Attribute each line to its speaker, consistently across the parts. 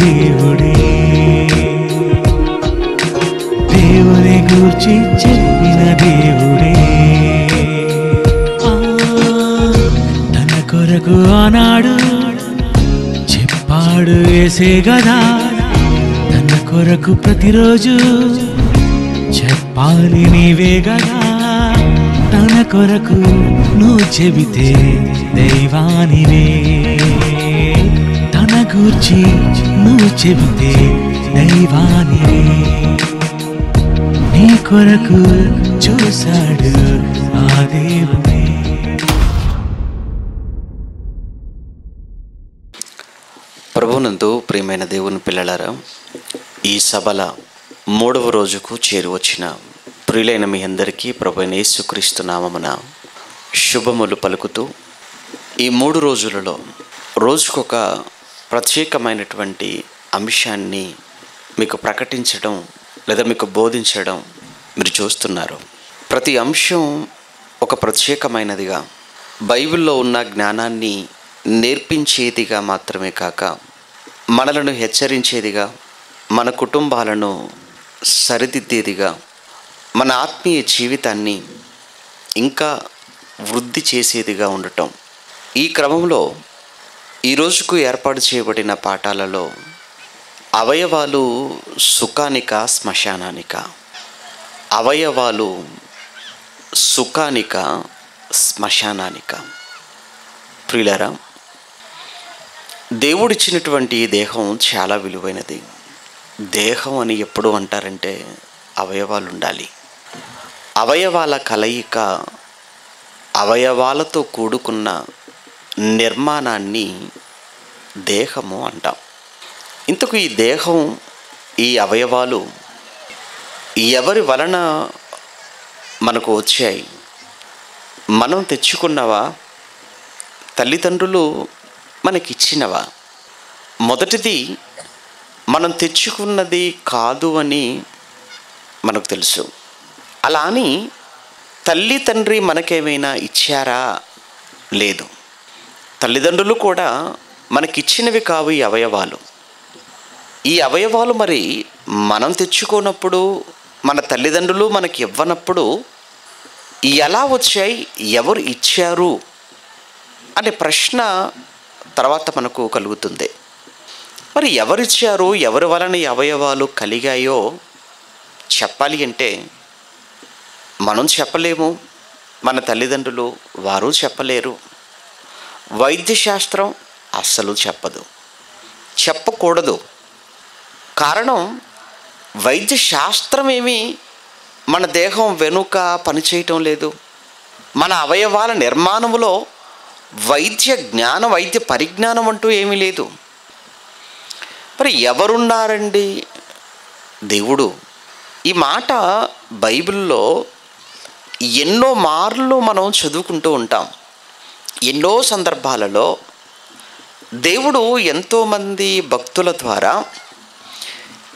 Speaker 1: దేవుడే. దేవుని గూర్చి చెప్పిన దేవుడే. ఆ, తన కొరకు ఆనాడు చెప్పాడు వేసే గదా తన కొరకు ప్రతిరోజు చెప్పాలి నీవే గదా తన కొరకు నువ్వు చెబితే దైవానివే. గూర్చి నువ్వు చెబితే దైవాని. నీ కొరకు చూశాడు ఆ దేవుని
Speaker 2: ప్రభునందు ప్రియమైన దేవుని పిల్లలారా ఈ సభల మూడవ రోజుకు చేరువచ్చిన ప్రియులైన మీ అందరికీ ప్రభు యేసుక్రీస్తు నామమున శుభములు పలుకుతూ ఈ మూడు రోజులలో రోజుకొక ప్రత్యేకమైనటువంటి అంశాన్ని మీకు ప్రకటించడం లేదా మీకు బోధించడం మీరు చూస్తున్నారు. ప్రతి అంశం ఒక ప్రత్యేకమైనదిగా బైబిల్లో ఉన్న జ్ఞానాన్ని నేర్పించేదిగా మాత్రమే కాక మనలను హెచ్చరించేదిగా మన కుటుంబాలను సరిదిద్దేదిగా మన ఆత్మీయ జీవితాన్ని ఇంకా వృద్ధి చేసేదిగా ఉండటం. ఈ క్రమంలో ఈ రోజుకు ఏర్పాటు చేయబడిన పాఠాలలో అవయవాలు సుఖానిక శ్మశానానిక. అవయవాలు సుఖానిక శ్మశానానిక. ప్రిలరా దేవుడిచ్చినటువంటి దేహం చాలా విలువైనది. దేహం అని ఎప్పుడు అంటారంటే అవయవాలు ఉండాలి అవయవాల కలయిక అవయవాలతో కూడుకున్న నిర్మాణాన్ని దేహము అంటాం. ఇంతకు ఈ దేహం ఈ అవయవాలు ఎవరి వలన మనకు వచ్చాయి? మనం తెచ్చుకున్నవా? తల్లిదండ్రులు మనకిచ్చినవా? మొదటిది మనం తెచ్చుకున్నది కాదు అని మనకు తెలుసు. అలా అని తల్లి తండ్రి మనకేమైనా ఇచ్చారా? లేదు. తల్లిదండ్రులు కూడా మనకిచ్చినవి కావు ఈ అవయవాలు. ఈ అవయవాలు మరి మనం తెచ్చుకోనప్పుడు మన తల్లిదండ్రులు మనకి ఇవ్వనప్పుడు ఎలా వచ్చాయి ఎవరు ఇచ్చారు అనే ప్రశ్న తర్వాత మనకు కలుగుతుంది. మరి ఎవరిచ్చారు ఎవరి వలన ఈ అవయవాలు కలిగాయో చెప్పాలి అంటే మనం చెప్పలేము మన తల్లిదండ్రులు వారు చెప్పలేరు. వైద్యశాస్త్రం అస్సలు చెప్పదు. చెప్పకూడదు. కారణం వైద్యశాస్త్రమేమి మన దేహం వెనుక పనిచేయటం లేదు. మన అవయవాల నిర్మాణంలో వైద్య జ్ఞానం వైద్య పరిజ్ఞానం అంటూ ఏమీ లేదు. మరి ఎవరున్నారండి? దేవుడు. ఈ మాట బైబిల్లో ఎన్నో మార్లు మనం చదువుకుంటూ ఉంటాం. ఎన్నో సందర్భాలలో దేవుడు ఎంతోమంది భక్తుల ద్వారా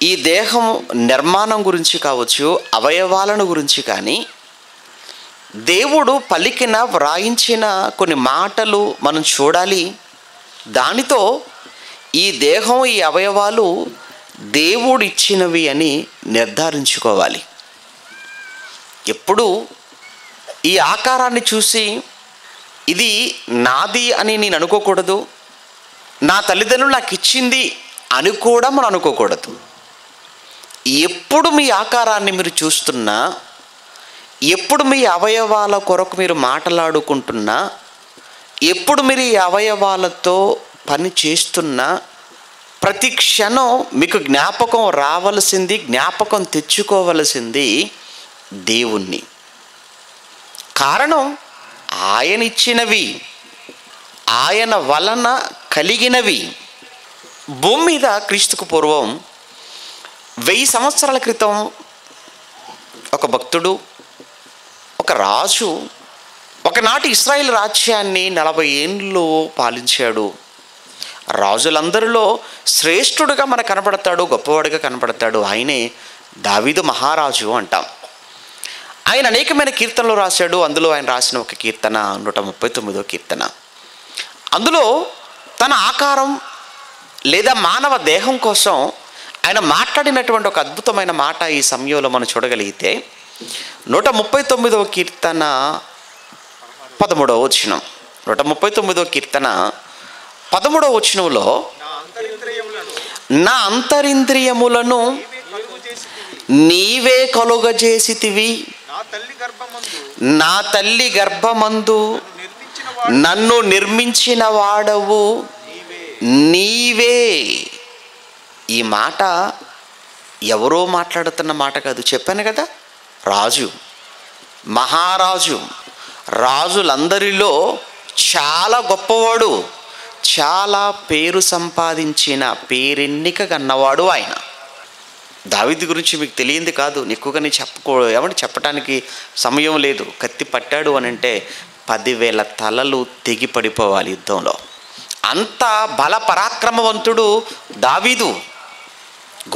Speaker 2: ఈ దేహం నిర్మాణం గురించి కావచ్చు అవయవాలను గురించి కానీ దేవుడు పలికిన వ్రాయించిన కొన్ని మాటలు మనం చూడాలి. దానితో ఈ దేహం ఈ అవయవాలు దేవుడు ఇచ్చినవి అని నిర్ధారించుకోవాలి. ఎప్పుడు ఈ ఆకారాన్ని చూసి ఇది నాది అని నేను అనుకోకూడదు. నా తల్లిదండ్రులు నాకు ఇచ్చింది అని కూడా మనం అనుకోకూడదు. ఎప్పుడు మీ ఆకారాన్ని మీరు చూస్తున్నా ఎప్పుడు మీ అవయవాల కొరకు మీరు మాట్లాడుకుంటున్నా ఎప్పుడు మీరు ఈ అవయవాలతో పని చేస్తున్నా ప్రతి క్షణం మీకు జ్ఞాపకం రావలసింది జ్ఞాపకం తెచ్చుకోవలసింది దేవుణ్ణి. కారణం ఆయన ఇచ్చినవి ఆయన వలన కలిగినవి. భూమి మీద క్రీస్తుకు పూర్వం వెయ్యి సంవత్సరాల క్రితం ఒక భక్తుడు ఒక రాజు ఒకనాటి ఇస్రాయిల్ రాజ్యాన్ని నలభై ఏండ్లు పాలించాడు. రాజులందరిలో శ్రేష్ఠుడుగా మనకు కనపడతాడు గొప్పవాడిగా కనపడతాడు. ఆయనే దావీదు మహారాజు అంటాం. ఆయన అనేకమైన కీర్తనలు రాశాడు. అందులో ఆయన రాసిన ఒక కీర్తన నూట ముప్పై తొమ్మిదో కీర్తన. అందులో తన ఆకారం లేదా మానవ దేహం కోసం ఆయన మాట్లాడినటువంటి ఒక అద్భుతమైన మాట ఈ సమయంలో మనం చూడగలిగితే నూట ముప్పై తొమ్మిదవ కీర్తన పదమూడవ వచనం. నూట ముప్పై తొమ్మిదవ కీర్తన పదమూడవ వచనంలో
Speaker 3: నా అంతరింద్రియములను
Speaker 2: నీవే కలుగజేసితివి
Speaker 3: నా తల్లి గర్భమందు
Speaker 2: నా తల్లి గర్భమందు
Speaker 3: నిర్మించిన వాడు
Speaker 2: నన్ను నిర్మించిన వాడవు నీవే. ఈ మాట ఎవరో మాట్లాడుతున్న మాట కాదు. చెప్పాను కదా? రాజు. మహారాజు. రాజులందరిలో చాలా గొప్పవాడు. చాలా పేరు సంపాదించిన పేరెన్నిక కన్నవాడు ఆయన. దావిది గురించి మీకు తెలియంది కాదు. ఎక్కువగా నేను చెప్పుకో ఏమంటే చెప్పడానికి సమయం లేదు. కత్తి పట్టాడు అని అంటే పదివేల తలలు తెగి పడిపోవాలి యుద్ధంలో. అంత బల పరాక్రమవంతుడు దావీదు.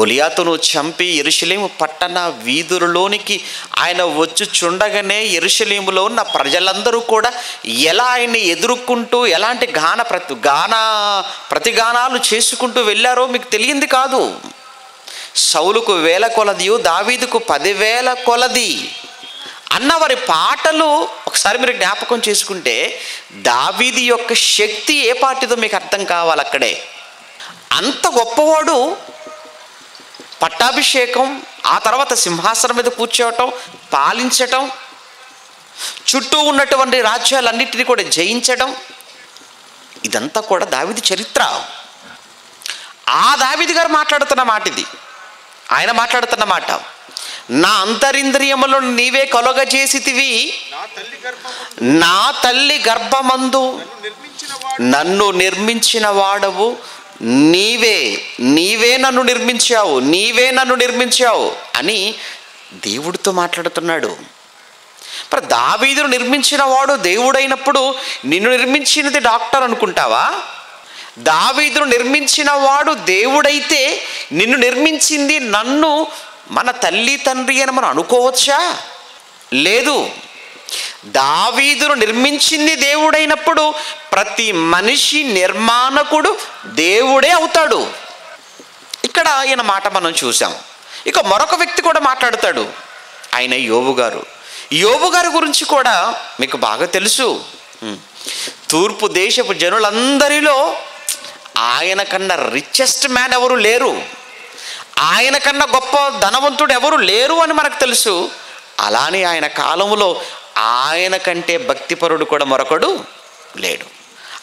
Speaker 2: గొలియాతును చంపి ఎరుషలేము పట్టణ వీధులలోనికి ఆయన వచ్చి చుండగానే ఎరుషలేములో ఉన్న ప్రజలందరూ కూడా ఎలా ఆయన్ని ఎదుర్కొంటూ ఎలాంటి గాన ప్రతి గాన ప్రతిగానాలు చేసుకుంటూ వెళ్ళారో మీకు తెలియంది కాదు. సౌలుకు వేల కొలది దావీదుకు పదివేల కొలది అన్న వారి పాటలు ఒకసారి మీరు జ్ఞాపకం చేసుకుంటే దావీది యొక్క శక్తి ఏ పాటిదో మీకు అర్థం కావాలి అక్కడే. అంత గొప్పవాడు పట్టాభిషేకం ఆ తర్వాత సింహాసనం మీద కూర్చోవటం పాలించటం చుట్టూ ఉన్నటువంటి రాజ్యాలన్నింటినీ కూడా జయించడం ఇదంతా కూడా దావిది చరిత్ర. ఆ దావిది గారు మాట్లాడుతున్న మాట ఇది ఆయన మాట్లాడుతున్న మాట నా అంతరింద్రియములను నీవే కలుగజేసితివి
Speaker 3: నా తల్లి గర్భమందు నన్ను నిర్మించిన
Speaker 2: వాడవు. నీవే నీవే నన్ను నిర్మించావు నీవే నన్ను నిర్మించావు అని దేవుడితో మాట్లాడుతున్నాడు. మరి దావీదును నిర్మించిన వాడు దేవుడైనప్పుడు నిన్ను నిర్మించినది డాక్టర్ అనుకుంటావా? దావీదును నిర్మించిన వాడు దేవుడైతే నిన్ను నిర్మించింది నన్ను మన తల్లి తండ్రి అని మనం అనుకోవచ్చా? లేదు. దావీదును నిర్మించింది దేవుడైనప్పుడు ప్రతి మనిషి నిర్మాణకుడు దేవుడే అవుతాడు. ఇక్కడ ఈయన మాట మనం చూసాం. ఇక మరొక వ్యక్తి కూడా మాట్లాడతాడు. ఆయన యోబు గారు. యోబు గారి గురించి కూడా మీకు బాగా తెలుసు. తూర్పు దేశపు జనులందరిలో ఆయన కన్నా రిచెస్ట్ మ్యాన్ ఎవరు లేరు. ఆయన కన్నా గొప్ప ధనవంతుడు ఎవరు లేరు అని మనకు తెలుసు. అలానే ఆయన కాలంలో ఆయన కంటే భక్తిపరుడు కూడా మరొకడు లేడు.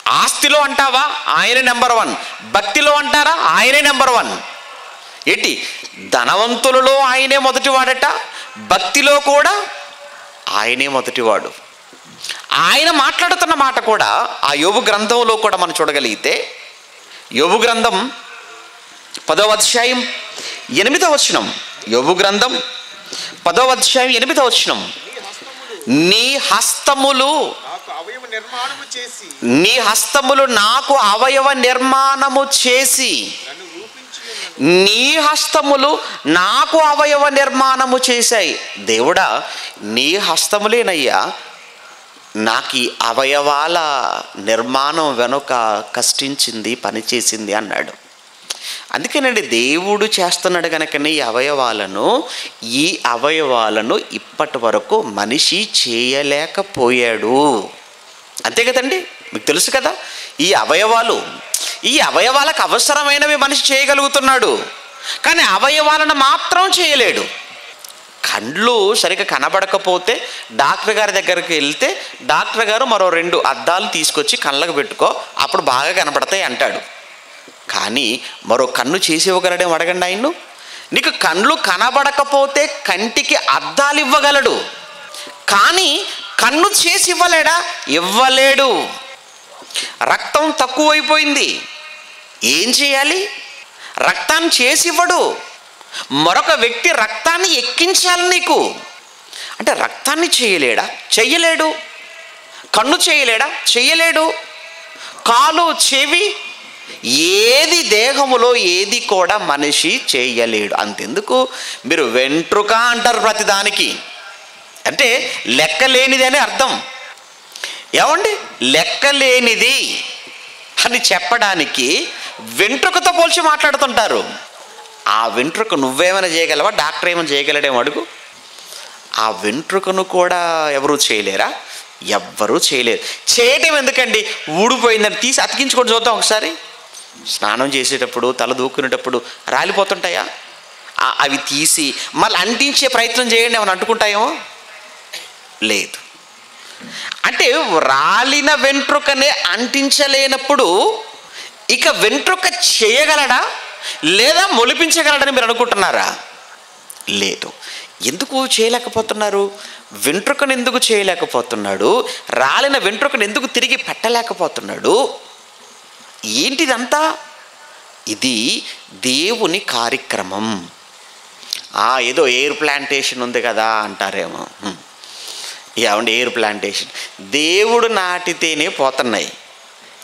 Speaker 2: ఆస్తిలో అంటావా? ఆయన నెంబర్ వన్ భక్తిలో అంటారా? ఆయనే నెంబర్ వన్ ఏంటి? ధనవంతులలో ఆయనే మొదటివాడట భక్తిలో కూడా ఆయనే మొదటివాడు. ఆయన మాట్లాడుతున్న మాట కూడా ఆ యోగు గ్రంథంలో కూడా మనం చూడగలిగితే యోబు గ్రంథం పదవ అధ్యాయం ఎనిమిదవ వచనం. యోబు గ్రంథం పదవ అధ్యాయం ఎనిమిదవ వచనం.
Speaker 3: నీ హస్తములు
Speaker 2: నీ హస్తములు
Speaker 3: నాకు అవయవ నిర్మాణము చేసి
Speaker 2: నీ హస్తములు నాకు అవయవ నిర్మాణము చేసి నీ హస్తములు నాకు అవయవ నిర్మాణము చేశాయి. దేవుడా నీ హస్తములేనయ్యా నాకు ఈ అవయవాల నిర్మాణం వెనుక కష్టించింది పనిచేసింది అన్నాడు. అందుకేనండి దేవుడు చేస్తున్నాడు కనుకనే ఈ అవయవాలను ఈ అవయవాలను ఇప్పటి వరకు మనిషి చేయలేకపోయాడు. అంతే కదండి? మీకు తెలుసు కదా? ఈ అవయవాలు ఈ అవయవాలకు అవసరమైనవి మనిషి చేయగలుగుతున్నాడు. కానీ అవయవాలను మాత్రం చేయలేడు. కండ్లు సరిగ్గా కనబడకపోతే డాక్టర్ గారి దగ్గరికి వెళ్తే డాక్టర్ గారు మరో రెండు అద్దాలు తీసుకొచ్చి కళ్ళకు పెట్టుకో అప్పుడు బాగా కనబడతాయి అంటాడు. కానీ మరో కన్ను చేసి ఇవ్వగలడేమో అడగండి ఆయన్ను? నీకు కళ్ళు కనబడకపోతే కంటికి అద్దాలు ఇవ్వగలడు. కానీ కన్ను చేసి ఇవ్వలేడా? ఇవ్వలేడు. రక్తం తక్కువైపోయింది. ఏం చేయాలి? రక్తాన్ని చేసి ఇవ్వడు. మరొక వ్యక్తి రక్తాన్ని ఎక్కించాలి నీకు. అంటే రక్తాన్ని చేయలేడా? చెయ్యలేడు. కన్ను చేయలేడా? చెయ్యలేడు. కాలు చెవి ఏది దేహములో ఏది కూడా మనిషి చేయలేడు. అంతెందుకు? మీరు వెంట్రుక అంటారు ప్రతిదానికి. అంటే లెక్కలేనిది అని అర్థం. ఏమండి? లెక్కలేనిది అని చెప్పడానికి వెంట్రుకతో పోల్చి మాట్లాడుతుంటారు. ఆ వెంట్రుక నువ్వేమైనా చేయగలవా? డాక్టర్ ఏమైనా చేయగలడేమో అడుగు. ఆ వెంట్రుకను కూడా ఎవరు చేయలేరా? ఎవ్వరూ చేయలేరు. చేయటం ఎందుకండి? ఊడిపోయిందని తీసి అతికించుకొని చూద్దాం ఒకసారి. స్నానం చేసేటప్పుడు తల దూకునేటప్పుడు రాలిపోతుంటాయా? అవి తీసి మళ్ళీ అంటించే ప్రయత్నం చేయండి ఏమైనా అంటుకుంటాయేమో? లేదు. అంటే రాలిన వెంట్రుకనే అంటించలేనప్పుడు ఇక వెంట్రుక చేయగలడా? లేదా మొలిపించగలడని మీరు అనుకుంటున్నారా? లేదు. ఎందుకు చేయలేకపోతున్నారు? వెంట్రుకను ఎందుకు చేయలేకపోతున్నాడు? రాలిన వెంట్రుకను ఎందుకు తిరిగి పెట్టలేకపోతున్నాడు? ఏంటిదంతా? ఇది దేవుని కార్యక్రమం. ఆ, ఏదో ఎయిర్ ప్లాంటేషన్ ఉంది కదా అంటారేమో. ఏమండి ఎయిర్ ప్లాంటేషన్? దేవుడు నాటితేనే పోతున్నాయి.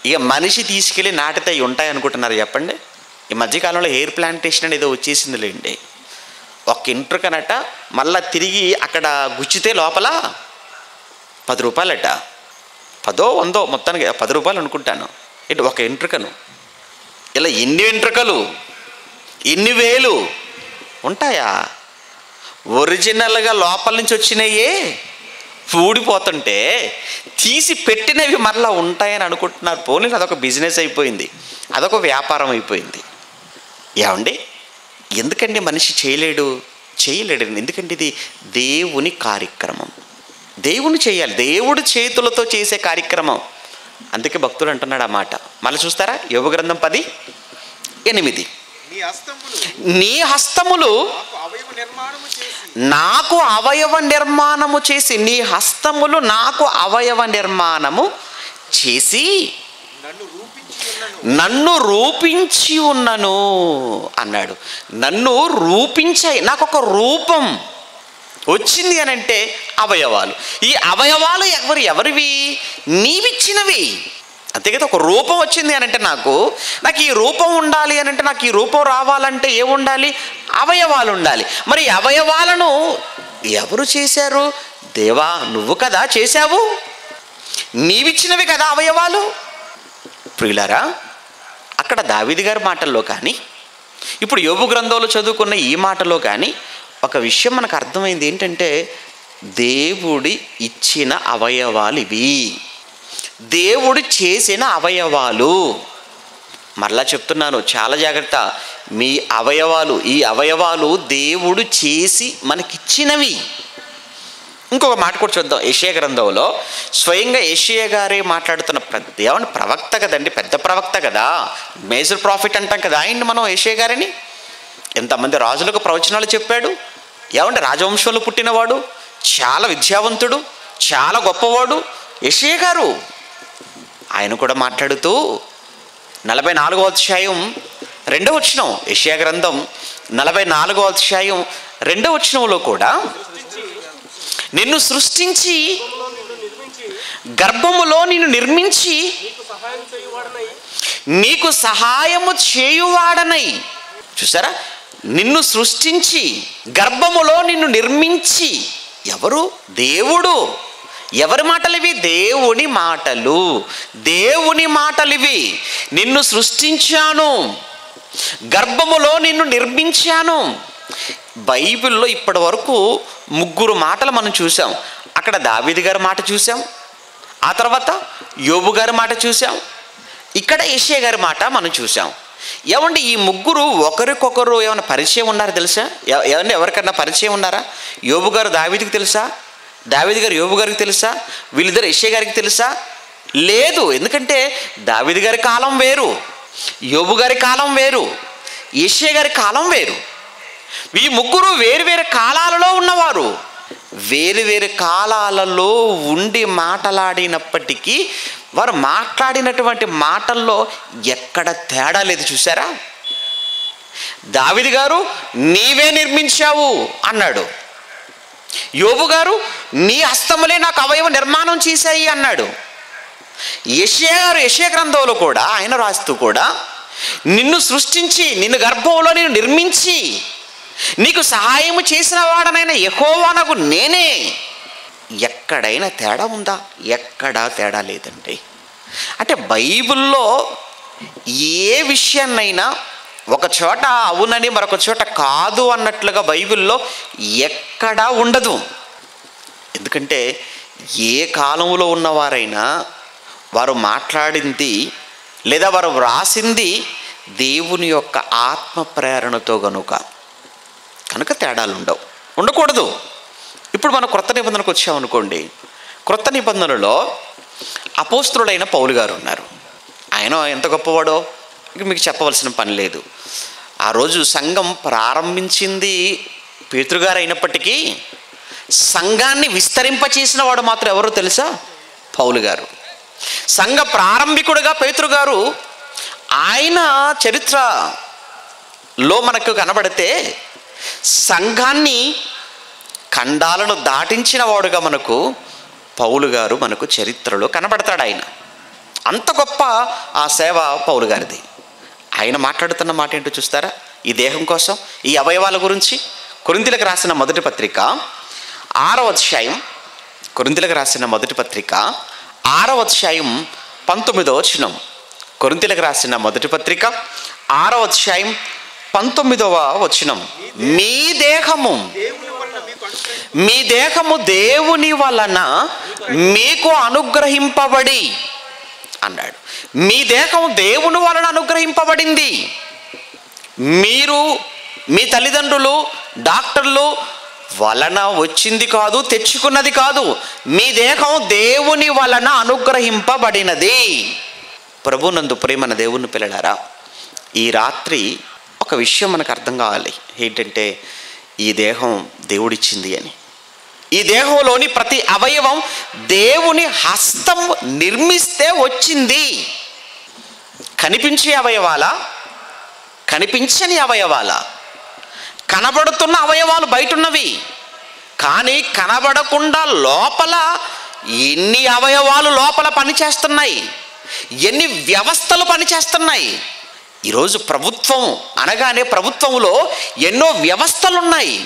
Speaker 2: ఇక మనిషి తీసుకెళ్ళి నాటితే అవి ఉంటాయి అనుకుంటున్నారు చెప్పండి? ఈ మధ్యకాలంలో ఎయిర్ ప్లాంటేషన్ అనేది వచ్చేసిందిలేండి. ఒక ఇంట్రుకనట మళ్ళా తిరిగి అక్కడ గుచ్చితే లోపల పది రూపాయలట. పదో వందో మొత్తానికి పది రూపాయలు అనుకుంటాను. ఇటు ఒక ఇంట్రుకను? ఇలా ఎన్ని వెంట్రుకలు ఎన్ని వేలు? ఉంటాయా? ఒరిజినల్గా లోపల నుంచి వచ్చినయే ఊడిపోతుంటే తీసి పెట్టినవి మరలా ఉంటాయని అనుకుంటున్నారు పోనీ అదొక బిజినెస్ అయిపోయింది. అదొక వ్యాపారం అయిపోయింది. ఏమండి? ఎందుకండి మనిషి చేయలేడు? చేయలేడు. ఎందుకంటే ఇది? దేవుని కార్యక్రమం. దేవుని చేయాలి. దేవుడు చేతులతో చేసే కార్యక్రమం. అందుకే భక్తుడు అంటున్నాడు ఆ మాట. మళ్ళీ చూస్తారా? యోగ గ్రంథం పది ఎనిమిది.
Speaker 3: నీ హస్తములు.
Speaker 2: నీ హస్తములు
Speaker 3: నాకు అవయవ నిర్మాణము చేసి.
Speaker 2: నాకు అవయవ నిర్మాణము చేసి నీ హస్తములు నాకు అవయవ నిర్మాణము చేసి
Speaker 3: నన్ను రూపించి ఉన్నను
Speaker 2: అన్నాడు. నన్ను రూపించాయి నాకు ఒక రూపం వచ్చింది అని అంటే అవయవాలు. ఈ అవయవాలు ఎవరు ఎవరివి? నీవిచ్చినవి. అంతే కదా ఒక రూపం వచ్చింది అని అంటే నాకు నాకు ఈ రూపం ఉండాలి అని అంటే నాకు ఈ రూపం రావాలంటే ఏముండాలి? అవయవాలు ఉండాలి. మరి అవయవాలను ఎవరు చేశారు? దేవా నువ్వు కదా చేశావు? నీవిచ్చినవి కదా అవయవాలు? ప్రియులారా అక్కడ దావిది గారి మాటల్లో కానీ ఇప్పుడు యోగు గ్రంథంలో చదువుకున్న ఈ మాటలో కానీ ఒక విషయం మనకు అర్థమైంది ఏంటంటే దేవుడి ఇచ్చిన అవయవాలు ఇవి. దేవుడు చేసిన అవయవాలు. మరలా చెప్తున్నాను చాలా జాగ్రత్త. మీ అవయవాలు ఈ అవయవాలు దేవుడు చేసి మనకిచ్చినవి. ఇంకొక మాట కూడా చూద్దాం. ఏషియా గ్రంథంలో స్వయంగా ఏషియా గారే మాట్లాడుతున్న ప్ర- దేవుని ప్రవక్త కదండి పెద్ద ప్రవక్త కదా. మేజర్ ప్రాఫిట్ అంటాం కదా ఆయన్ని మనం ఏషియా గారిని. ఎంతమంది రాజులకు ప్రవచనాలు చెప్పాడు. ఏమంటే రాజవంశంలో పుట్టినవాడు. చాలా విద్యావంతుడు చాలా గొప్పవాడు. ఏషియా గారు. ఆయన కూడా మాట్లాడుతూ నలభై నాలుగో అధ్యాయం రెండవ వచనం ఏషియా గ్రంథం నలభై నాలుగో అధ్యాయం రెండవ వచనంలో కూడా నిన్ను సృష్టించి గర్భములో నిన్ను నిర్మించి నీకు సహాయము చేయువాడనై. చూసారా? నిన్ను సృష్టించి గర్భములో నిన్ను నిర్మించి. ఎవరు? దేవుడు. ఎవరి మాటలివి? దేవుని మాటలు. దేవుని మాటలివి. నిన్ను సృష్టించాను. గర్భములో నిన్ను నిర్మించాను. బైబిల్లో ఇప్పటి వరకు ముగ్గురు మాటలు మనం చూసాం అక్కడ దావీది గారి మాట చూసాం ఆ తర్వాత యోబు గారి మాట చూసాం ఇక్కడ ఏషియా గారి మాట మనం చూసాం ఏమండి ఈ ముగ్గురు ఒకరికొకరు ఏమైనా పరిచయం ఉన్నారా తెలుసా? ఏమన్నా ఎవరికన్నా పరిచయం ఉన్నారా? యోబు గారు దావీదికి తెలుసా? దావీది గారు యోబు గారికి తెలుసా? వీళ్ళిద్దరు ఏషియా గారికి తెలుసా? లేదు ఎందుకంటే దావీది గారి కాలం వేరు యోబు గారి కాలం వేరు ఏషియా గారి కాలం వేరు. ఈ ముగ్గురు వేరు వేరు కాలాలలో ఉన్నవారు. వేరు కాలాలలో ఉండి మాట్లాడినప్పటికీ వారు మాట్లాడినటువంటి మాటల్లో ఎక్కడ తేడా లేదు చూసారా దావిది గారు నీవే నిర్మించావు అన్నాడు. యోబు గారు నీ హస్తములే నాకు అవయవ నిర్మాణం చేశాయి అన్నాడు. యషియా గారు యషియా గ్రంథంలో కూడా ఆయన రాస్తూ కూడా నిన్ను సృష్టించి నిన్ను గర్భంలో నేను నిర్మించి నీకు సహాయము చేసిన వాడనైనా యహోవానకు నేనే. ఎక్కడైనా తేడా ఉందా? ఎక్కడా తేడా లేదండి. అంటే బైబిల్లో ఏ విషయాన్నైనా ఒక చోట అవునని మరొక చోట కాదు అన్నట్లుగా బైబిల్లో ఎక్కడా ఉండదు. ఎందుకంటే ఏ కాలంలో ఉన్నవారైనా వారు మాట్లాడింది లేదా వారు వ్రాసింది దేవుని యొక్క ఆత్మ ప్రేరణతో గనుక. కనుక తేడాలు ఉండవు. ఉండకూడదు. ఇప్పుడు మనం క్రొత్త నిబంధనకు వచ్చామనుకోండి. క్రొత్త నిబంధనలో అపోస్తుడైన పౌలు గారు ఉన్నారు. ఆయన ఎంత గొప్పవాడో ఇక మీకు చెప్పవలసిన పని లేదు. ఆ రోజు సంఘం ప్రారంభించింది పేతృగారు అయినప్పటికీ సంఘాన్ని విస్తరింపచేసిన వాడు మాత్రం ఎవరో తెలుసా? పౌలు గారు. సంఘ ప్రారంభికుడుగా పేతృగారు ఆయన చరిత్రలో మనకు కనబడితే సంఘాన్ని ఖండాలను దాటించిన వాడుగా మనకు పౌలు గారు మనకు చరిత్రలో కనబడతాడు ఆయన. అంత గొప్ప ఆ సేవ పౌలు గారిది. ఆయన మాట్లాడుతున్న మాట ఏంటో చూస్తారా? ఈ దేహం కోసం ఈ అవయవాల గురించి కొరింతలకు రాసిన మొదటి పత్రిక ఆరవ అధ్యాయం కొరింతలకు రాసిన మొదటి పత్రిక ఆరవ అధ్యాయం పంతొమ్మిదవ వచనం. కొరింతలకు రాసిన మొదటి పత్రిక ఆరవ అధ్యాయం పంతొమ్మిదవ వచనం. మీ దేహము. మీ దేహము దేవుని వలన మీకు అనుగ్రహింపబడి అన్నాడు. మీ దేహం దేవుని వలన అనుగ్రహింపబడింది. మీరు మీ తల్లిదండ్రులు డాక్టర్లు వలన వచ్చింది కాదు తెచ్చుకున్నది కాదు. మీ దేహం దేవుని వలన అనుగ్రహింపబడినది. ప్రభునందు ప్రేమన దేవుని పిల్లలారా ఈ రాత్రి ఒక విషయం మనకు అర్థం కావాలి. ఏంటంటే ఈ దేహం దేవుడిచ్చింది అని. ఈ దేహంలోని ప్రతి అవయవం దేవుని హస్తం నిర్మిస్తే వచ్చింది. కనిపించే అవయవాల కనిపించని అవయవాల కనబడుతున్న అవయవాలు బయట ఉన్నవి కానీ కనబడకుండా లోపల ఎన్ని అవయవాలు లోపల పనిచేస్తున్నాయి? ఎన్ని వ్యవస్థలు పనిచేస్తున్నాయి? ఈరోజు ప్రభుత్వం అనగానే ప్రభుత్వంలో ఎన్నో వ్యవస్థలు ఉన్నాయి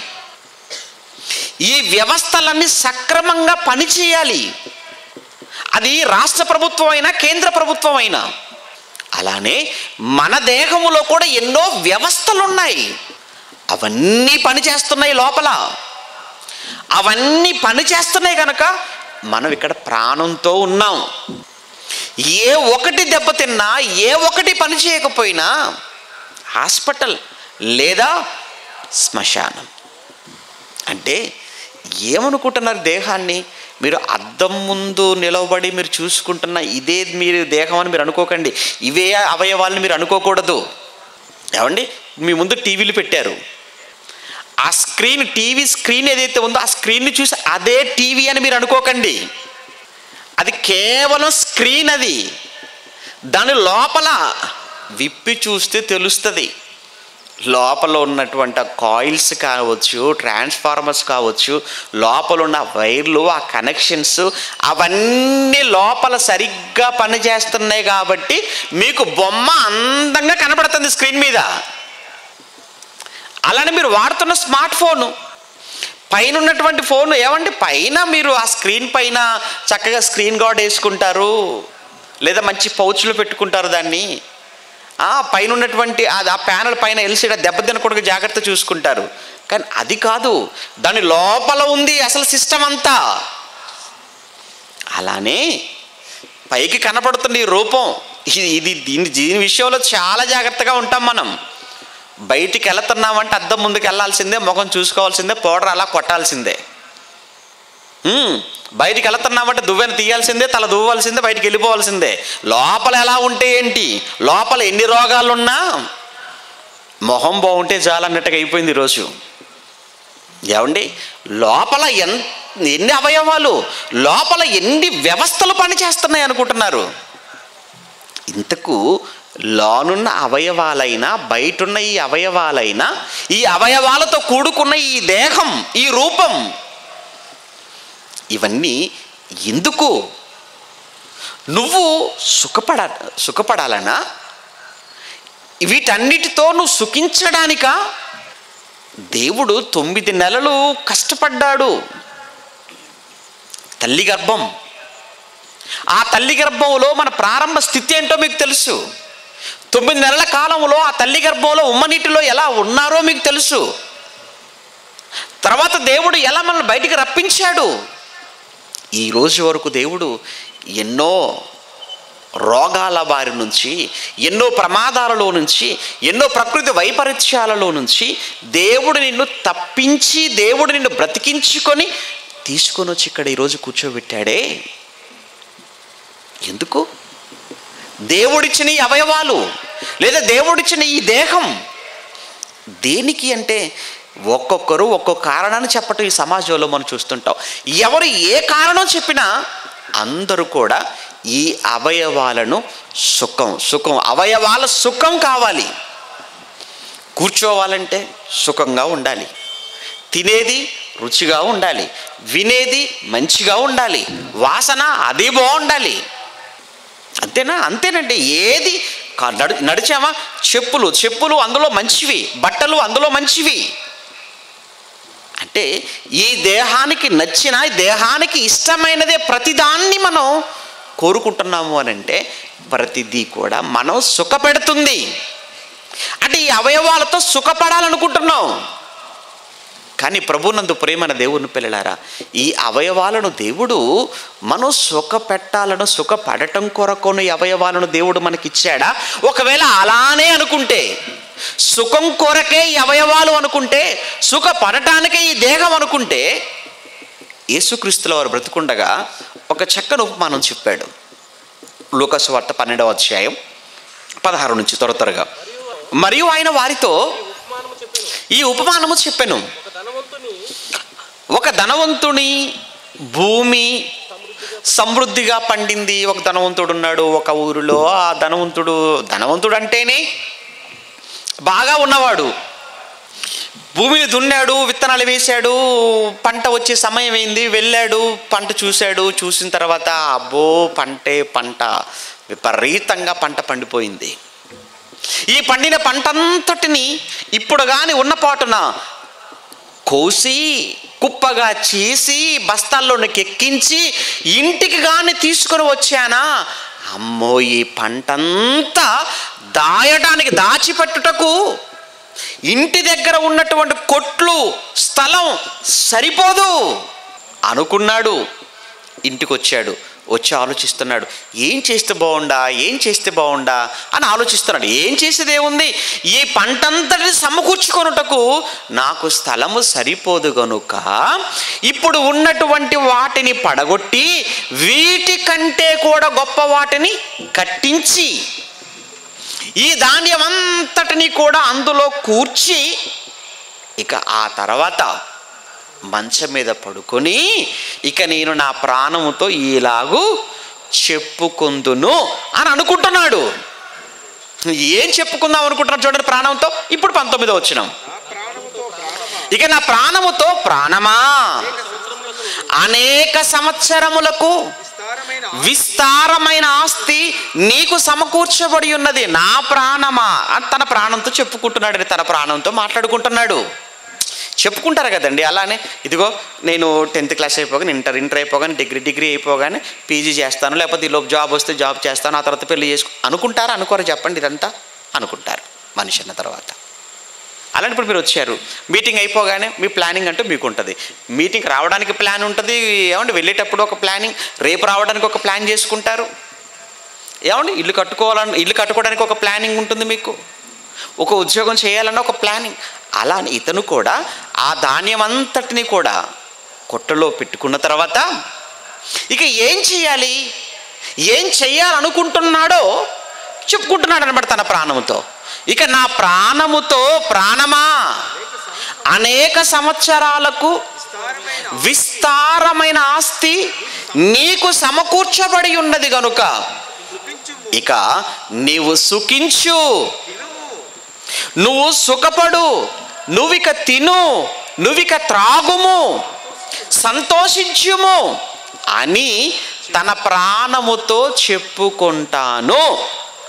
Speaker 2: ఈ వ్యవస్థలన్నీ సక్రమంగా పనిచేయాలి. అది రాష్ట్ర ప్రభుత్వం అయినా కేంద్ర ప్రభుత్వం అయినా అలానే మన దేహములో కూడా ఎన్నో వ్యవస్థలు ఉన్నాయి అవన్నీ పనిచేస్తున్నాయి లోపల. అవన్నీ పనిచేస్తున్నాయి కనుక మనం ఇక్కడ ప్రాణంతో ఉన్నాం. ఏ ఒకటి దెబ్బతిన్నా ఏ ఒకటి పని చేయకపోయినా హాస్పిటల్ లేదా శ్మశానం. అంటే ఏమనుకుంటున్నారు దేహాన్ని? మీరు అద్దం ముందు నిలవబడి మీరు చూసుకుంటున్న ఇదే మీరు దేహం అని మీరు అనుకోకండి. ఇవే అవయవాల్ని మీరు అనుకోకూడదు. ఏమండి? మీ ముందు టీవీలు పెట్టారు. ఆ స్క్రీన్ టీవీ స్క్రీన్ ఏదైతే ఉందో ఆ స్క్రీన్ని చూసి అదే టీవీ అని మీరు అనుకోకండి. అది కేవలం స్క్రీన్ అది. దాని లోపల విప్పి చూస్తే తెలుస్తుంది. లోపల ఉన్నటువంటి ఆ కాయిల్స్ కావచ్చు ట్రాన్స్ఫార్మర్స్ కావచ్చు లోపల ఉన్న వైర్లు ఆ కనెక్షన్స్ అవన్నీ లోపల సరిగ్గా పనిచేస్తున్నాయి కాబట్టి మీకు బొమ్మ అందంగా కనబడుతుంది స్క్రీన్ మీద. అలానే మీరు వాడుతున్న స్మార్ట్ ఫోను పైన ఉన్నటువంటి ఫోన్ ఏమండి పైన మీరు ఆ స్క్రీన్ పైన చక్కగా స్క్రీన్ గార్డ్ వేసుకుంటారు లేదా మంచి పౌచ్లో పెట్టుకుంటారు దాన్ని. ఆ పైన ఉన్నటువంటి అది ఆ ప్యానల్ పైన ఎల్సీడ దెబ్బ తినకూడదు జాగ్రత్త చూసుకుంటారు. కానీ అది కాదు దాని లోపల ఉంది అసలు సిస్టమ్ అంతా. అలానే పైకి కనపడుతుంది ఈ రూపం. ఇది ఇది దీని దీని విషయంలో చాలా జాగ్రత్తగా ఉంటాం మనం. బయటికి వెళ్తున్నామంటే అద్దం ముందుకు వెళ్ళాల్సిందే ముఖం చూసుకోవాల్సిందే పౌడర్ అలా కొట్టాల్సిందే. బయటికి వెళ్తున్నామంటే దువ్వెన తీయాల్సిందే తల దువ్వాల్సిందే బయటికి వెళ్ళిపోవాల్సిందే లోపల ఎలా ఉంటే ఏంటి? లోపల ఎన్ని రోగాలున్నా మొహం బాగుంటే చాలన్నట్టుగా అయిపోయింది ఈరోజు ఏమండి? లోపల ఎన్ ఎన్ని అవయవాలు లోపల ఎన్ని వ్యవస్థలు పనిచేస్తున్నాయి అనుకుంటున్నారు? ఇంతకు లోనున్న అవయవాలైనా బయటున్న ఈ అవయవాలైనా ఈ అవయవాలతో కూడుకున్న ఈ దేహం ఈ రూపం ఇవన్నీ ఎందుకు? నువ్వు సుఖపడ సుఖపడాలనా? వీటన్నిటితో నువ్వు సుఖించడానికా? దేవుడు తొమ్మిది నెలలు కష్టపడ్డాడు. తల్లి గర్భం. ఆ తల్లి గర్భంలో మన ప్రారంభ స్థితి ఏంటో మీకు తెలుసు. తొమ్మిది నెలల కాలంలో ఆ తల్లి గర్భంలో ఉమ్మనీటిలో ఎలా ఉన్నారో మీకు తెలుసు. తర్వాత దేవుడు ఎలా మనల్ని బయటికి రప్పించాడు. ఈ రోజు వరకు దేవుడు ఎన్నో రోగాల బారి నుంచి ఎన్నో ప్రమాదాలలో నుంచి ఎన్నో ప్రకృతి వైపరీత్యాలలో నుంచి దేవుడు నిన్ను తప్పించి దేవుడు నిన్ను బ్రతికించుకొని తీసుకొని వచ్చి ఇక్కడ ఈరోజు కూర్చోబెట్టాడే. ఎందుకు? దేవుడిచ్చిన ఈ అవయవాలు లేదా దేవుడిచ్చిన ఈ దేహం దేనికి అంటే ఒక్కొక్కరు ఒక్కొక్క కారణాన్ని చెప్పటం ఈ సమాజంలో మనం చూస్తుంటాం. ఎవరు ఏ కారణం చెప్పినా అందరూ కూడా ఈ అవయవాలను సుఖం సుఖం అవయవాల సుఖం కావాలి. కూర్చోవాలంటే సుఖంగా ఉండాలి. తినేది రుచిగా ఉండాలి. వినేది మంచిగా ఉండాలి. వాసన అది బాగుండాలి. అంతేనా? అంతేనండి. ఏది? నడు నడిచామా చెప్పులు చెప్పులు అందులో మంచివి బట్టలు అందులో మంచివి. అంటే ఈ దేహానికి నచ్చిన ఈ దేహానికి ఇష్టమైనదే ప్రతిదాన్ని మనం కోరుకుంటున్నాము అని అంటే ప్రతిదీ కూడా మనం సుఖపెడుతుంది. అంటే ఈ అవయవాలతో సుఖపడాలనుకుంటున్నాం. కానీ ప్రభునందు ప్రేమన దేవుని పిల్లలారా ఈ అవయవాలను దేవుడు మనం సుఖ పెట్టాలను సుఖపడటం కొరకును ఈ అవయవాలను దేవుడు మనకిచ్చాడా? ఒకవేళ అలానే అనుకుంటే సుఖం కొరకే ఈ అవయవాలు అనుకుంటే సుఖపడటానికే ఈ దేహం అనుకుంటే యేసుక్రీస్తుల వారు బ్రతుకుండగా ఒక చక్కని ఉపమానం చెప్పాడు. లూకసు వార్త పన్నెండవ అధ్యాయం పదహారు నుంచి త్వర త్వరగా మరియు ఆయన వారితో ఈ ఉపమానము చెప్పాను.
Speaker 3: ఒక ధనవంతుని
Speaker 2: భూమి సమృద్ధిగా పండింది ఒక ధనవంతుడు ఉన్నాడు ఒక ఊరిలో. ఆ ధనవంతుడు ధనవంతుడు అంటేనే బాగా ఉన్నవాడు. భూమిని దున్నాడు విత్తనాలు వేశాడు పంట వచ్చే సమయం అయింది వెళ్ళాడు పంట చూశాడు చూసిన తర్వాత అబ్బో పంటే పంట విపరీతంగా పంట పండిపోయింది. ఈ పండిన పంటంతటిని ఇప్పుడు కానీ ఉన్న పాటున కోసి కుప్పగా చేసి బస్తాల్లోనికి ఎక్కించి ఇంటికి కానీ తీసుకొని వచ్చానా? అమ్మో ఈ పంటంతా దాయటానికి దాచిపెట్టుటకు. ఇంటి దగ్గర ఉన్నటువంటి కొట్లు స్థలం సరిపోదు అనుకున్నాడు. ఇంటికి వచ్చాడు వచ్చి ఆలోచిస్తున్నాడు ఏం చేస్తే బాగుండా? ఏం చేస్తే బాగుండా? అని ఆలోచిస్తున్నాడు. ఏం చేసేదే ఉంది ఈ పంటంతటిని సమకూర్చుకొనుటకు నాకు స్థలము సరిపోదు గనుక ఇప్పుడు ఉన్నటువంటి వాటిని పడగొట్టి వీటి కంటే కూడా గొప్ప వాటిని కట్టించి ఈ ధాన్యం అంతటిని కూడా అందులో కూర్చి ఇక ఆ తర్వాత మంచం మీద పడుకొని ఇక నేను నా ప్రాణముతో ఈలాగు చెప్పుకుందును అని అనుకుంటున్నాడు. ఏం చెప్పుకుందాం అనుకుంటున్నాడు చూడండి ప్రాణంతో? ఇప్పుడు పంతొమ్మిదో వచ్చినాం ఇక నా ప్రాణముతో ప్రాణమా? అనేక సంవత్సరములకు
Speaker 3: విస్తారమైన
Speaker 2: విస్తారమైన ఆస్తి నీకు సమకూర్చబడి ఉన్నది. నా ప్రాణమా? అని తన ప్రాణంతో చెప్పుకుంటున్నాడు తన ప్రాణంతో మాట్లాడుకుంటున్నాడు. చెప్పుకుంటారు కదండి. అలానే ఇదిగో నేను టెన్త్ క్లాస్ అయిపోగానే ఇంటర్ ఇంటర్ అయిపోగానే డిగ్రీ డిగ్రీ అయిపోగానే పీజీ చేస్తాను. లేకపోతే ఈలోపు జాబ్ వస్తే జాబ్ చేస్తాను. ఆ తర్వాత పెళ్ళి చేసుకు అనుకుంటారా? అనుకోరు చెప్పండి ఇదంతా? అనుకుంటారు మనిషి అన్న తర్వాత. అలాంటిప్పుడు మీరు వచ్చారు. మీటింగ్ అయిపోగానే మీ ప్లానింగ్ అంటూ మీకు ఉంటుంది. మీటింగ్ రావడానికి ప్లాన్ ఉంటుంది. ఏమంటే వెళ్ళేటప్పుడు ఒక ప్లానింగ్ రేపు రావడానికి ఒక ప్లాన్ చేసుకుంటారు? ఏమండి ఇల్లు కట్టుకోవాలని ఇల్లు కట్టుకోవడానికి ఒక ప్లానింగ్ ఉంటుంది మీకు? ఒక ఉద్యోగం చేయాలన్న ఒక ప్లానింగ్. అలా ఇతను కూడా ఆ ధాన్యం అంతటిని కూడా కొట్టలో పెట్టుకున్న తర్వాత ఇక ఏం చేయాలి? ఏం చేయాలనుకుంటున్నాడో చెప్పుకుంటున్నాడు అనమాట తన ప్రాణముతో. ఇక నా ప్రాణముతో ప్రాణమా? అనేక సంవత్సరాలకు
Speaker 3: విస్తారమైన
Speaker 2: ఆస్తి నీకు సమకూర్చబడి ఉన్నది గనుక. ఇక నీవు సుఖించు. నువ్వు సుఖపడు నువ్విక తిను నువ్విక త్రాగుము సంతోషించుము అని తన ప్రాణముతో చెప్పుకుంటాను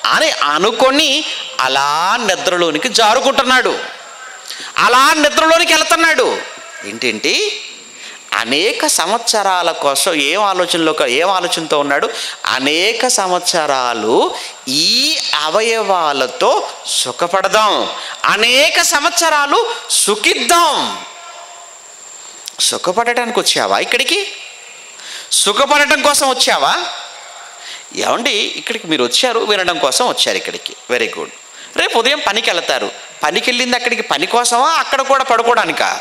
Speaker 2: అని అనుకొని అలా నిద్రలోనికి జారుకుంటున్నాడు. అలా నిద్రలోనికి వెళ్తున్నాడు. ఏంటేంటి? అనేక సంవత్సరాల కోసం ఏం ఆలోచనలో ఏం ఆలోచనతో ఉన్నాడు? అనేక సంవత్సరాలు ఈ అవయవాలతో సుఖపడదాం. అనేక సంవత్సరాలు సుఖిద్దాం. సుఖపడటానికి వచ్చావా ఇక్కడికి? సుఖపడటం కోసం వచ్చావా? ఏమండి ఇక్కడికి మీరు వచ్చారు వినడం కోసం వచ్చారు ఇక్కడికి. Very good. రేపు ఉదయం పనికి వెళ్తారు. పనికి వెళ్ళింది అక్కడికి పని కోసమా? అక్కడ కూడా పడుకోవడానికా?